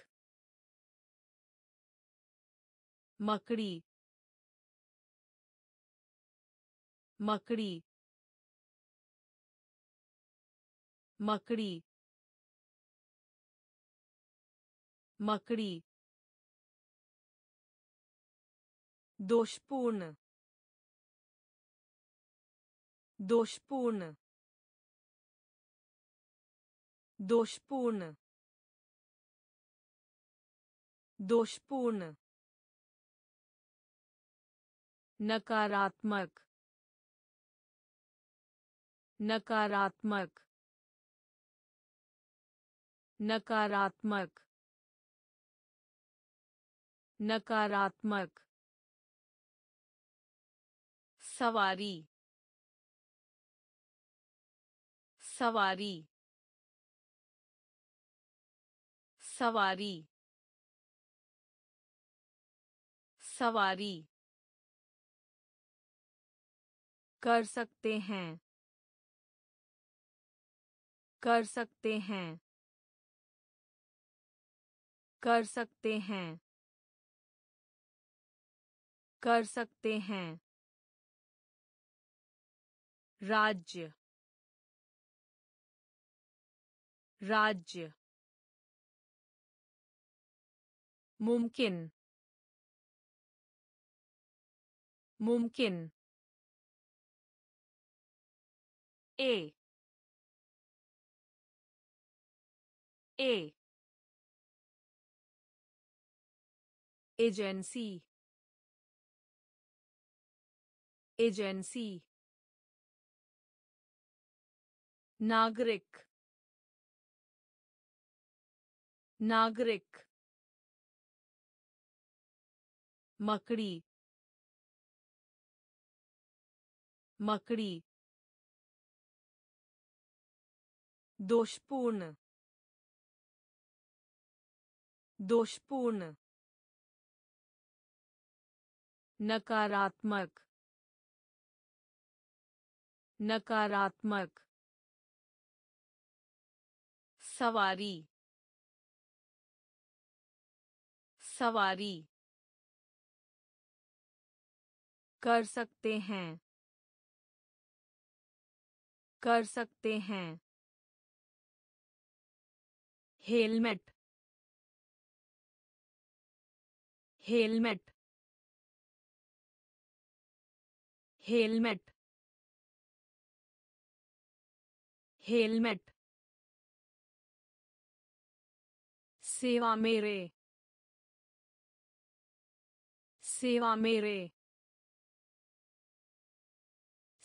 मकड़ी मकड़ी मकड़ी मकड़ी दोषपूर्ण दोषपूर्ण दोषपूर्ण दोषपूर्ण नकारात्मक नकारात्मक नकारात्मक नकारात्मक। सवारी सवारी सवारी सवारी। कर सकते हैं, कर सकते हैं, कर सकते हैं, कर सकते हैं। राज्य राज्य मुमकिन मुमकिन ए ए एजेंसी एजेंसी नागरिक नागरिक मकड़ी मकड़ी दोषपूर्ण दोषपूर्ण नकारात्मक नकारात्मक सवारी सवारी कर सकते हैं कर सकते हैं। Helmet helmet helmet helmet. सेवा मेरे। सेवा मेरे।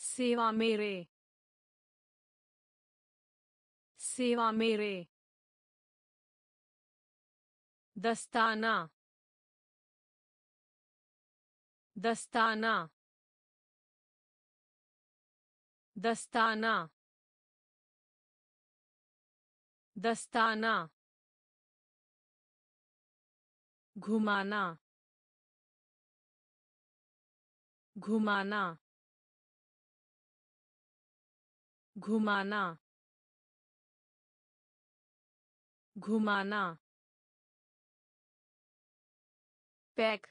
सेवा मेरे। सेवा मेरे। दस्ताना। दस्ताना। दस्ताना। दस्ताना। घुमाना घुमाना घुमाना घुमाना। Pack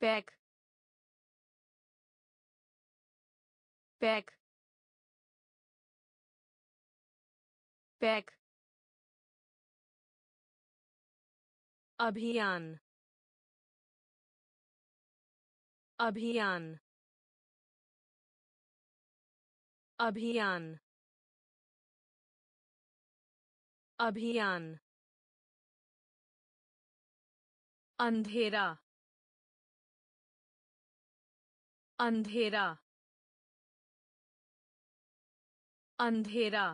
pack. Pack pack. अभियान अभियान अभियान अभियान अंधेरा अंधेरा अंधेरा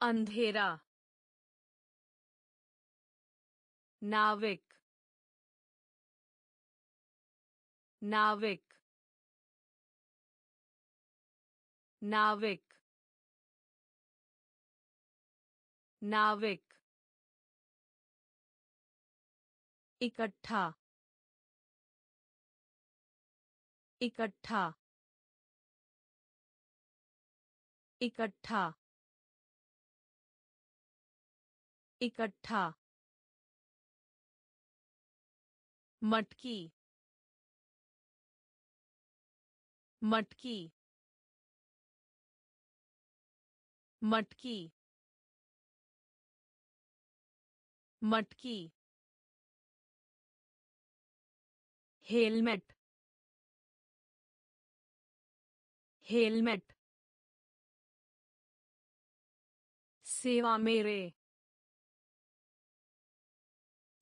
अंधेरा। नाविक नाविक नाविक नाविक। इकट्ठा इकट्ठा इकट्ठा। इकट्ठा। मटकी मटकी मटकी मटकी हेलमेट हेलमेट सेवा मेरे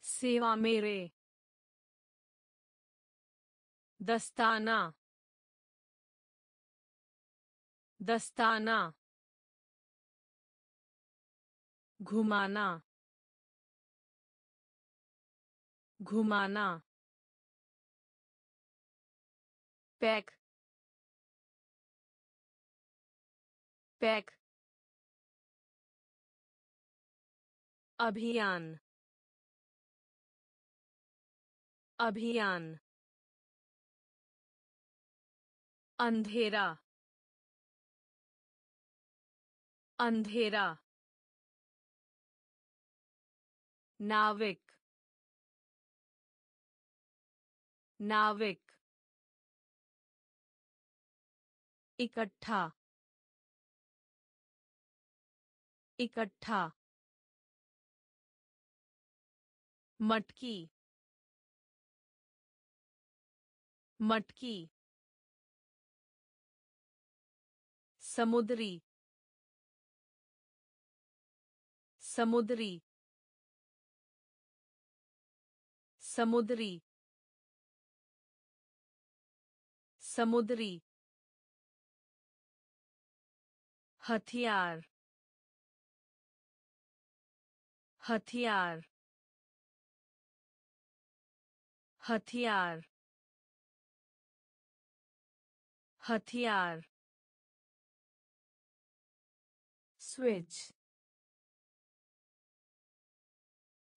सेवा मेरे। दस्ताना। दस्ताना। घुमाना। घुमाना। पैक। पैक। अभियान। अभियान। अंधेरा अंधेरा नाविक नाविक इकट्ठा इकट्ठा मटकी मटकी समुद्री समुद्री समुद्री समुद्री हथियार हथियार हथियार हथियार switch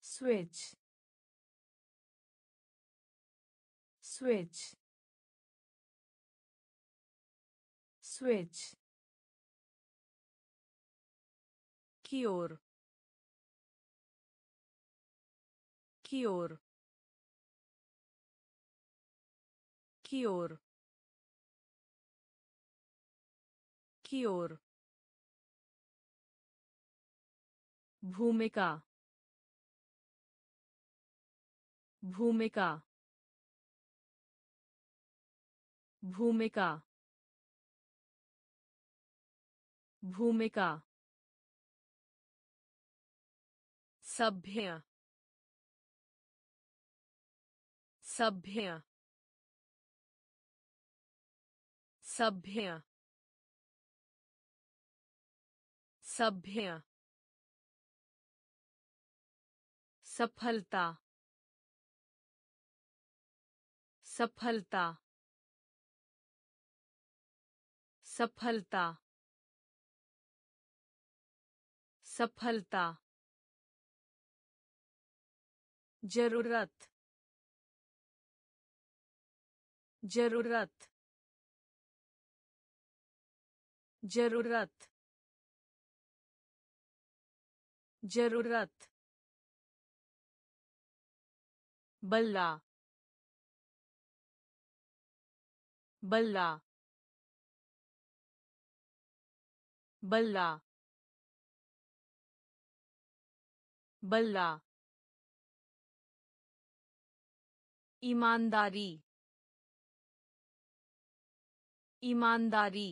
switch switch switch Kior. Kior. Kior. Kior. भूमिका भूमिका भूमिका भूमिका सभ्य सभ्य सभ्य सभ्य सफलता सफलता सफलता सफलता ज़रूरत ज़रूरत ज़रूरत ज़रूरत बल्ला बल्ला बल्ला बल्ला ईमानदारी ईमानदारी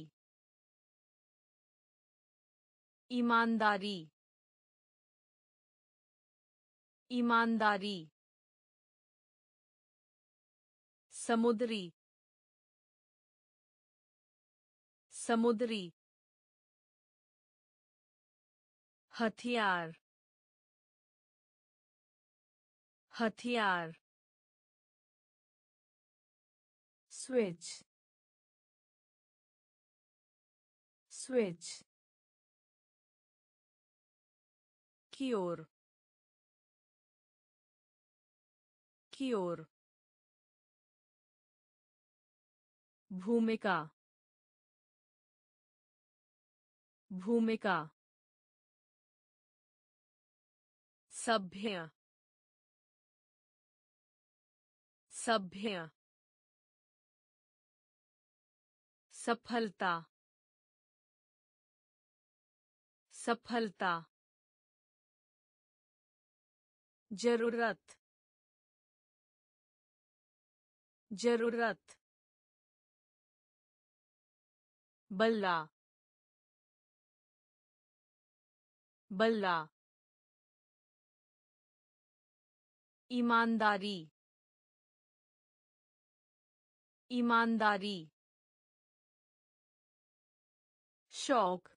ईमानदारी ईमानदारी समुद्री समुद्री हथियार हथियार switch switch की ओर की ओर भूमिका भूमिका सभ्य सभ्य सफलता सफलता ज़रूरत ज़रूरत बल्ला बल्ला ईमानदारी ईमानदारी शौक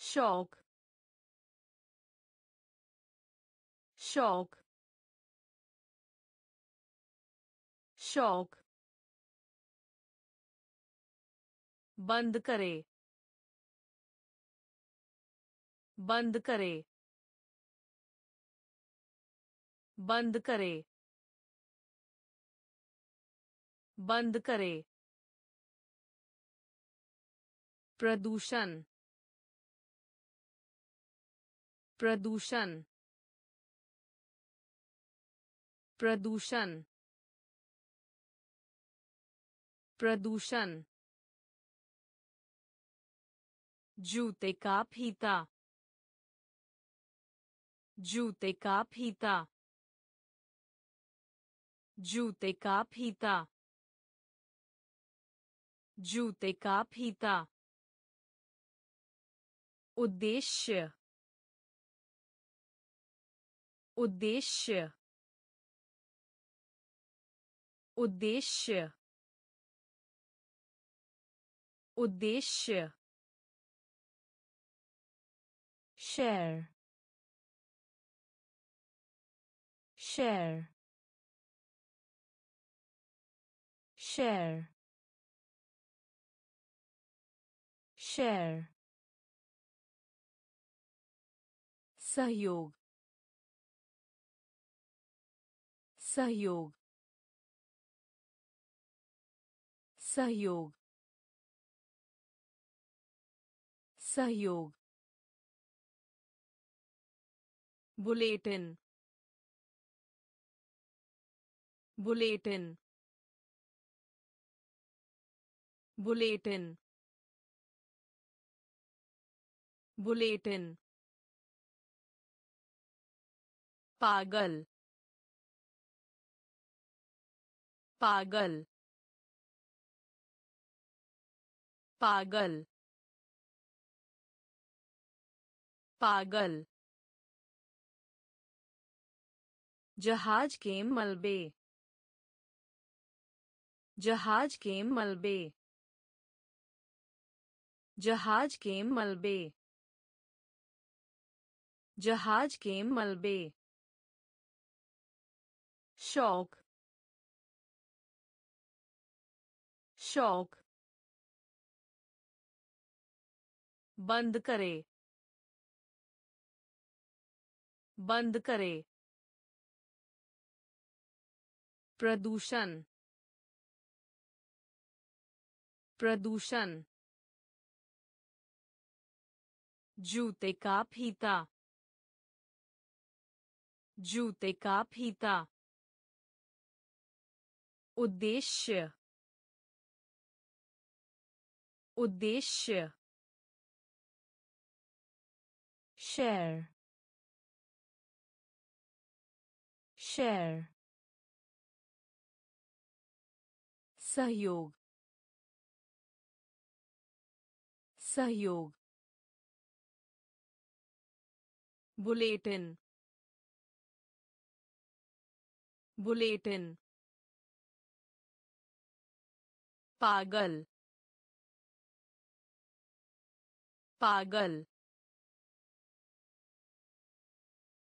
शौक शौक शौक बंद करे। बंद करे। बंद करे। बंद करे। प्रदूषण। प्रदूषण। प्रदूषण। प्रदूषण। जूते का फीता। जूते का फीता। जूते का फीता। जूते का फीता। उद्देश्य। उद्देश्य। उद्देश्य। उद्देश्य। Share share share share सहयोग सहयोग सहयोग सहयोग बुलेटिन बुलेटिन बुलेटिन बुलेटिन पागल पागल पागल पागल जहाज़ के मलबे। जहाज़ के मलबे। जहाज़ के मलबे। जहाज़ के मलबे। शौक। शौक। बंद करे। बंद करे। प्रदूषण। प्रदूषण। जूते का फीता। जूते का फीता। उद्देश्य। उद्देश्य। share share सहयोग सहयोग बुलेटिन बुलेटिन पागल पागल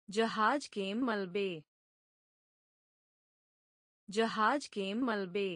जहाज़ के मलबे जहाज़ के मलबे।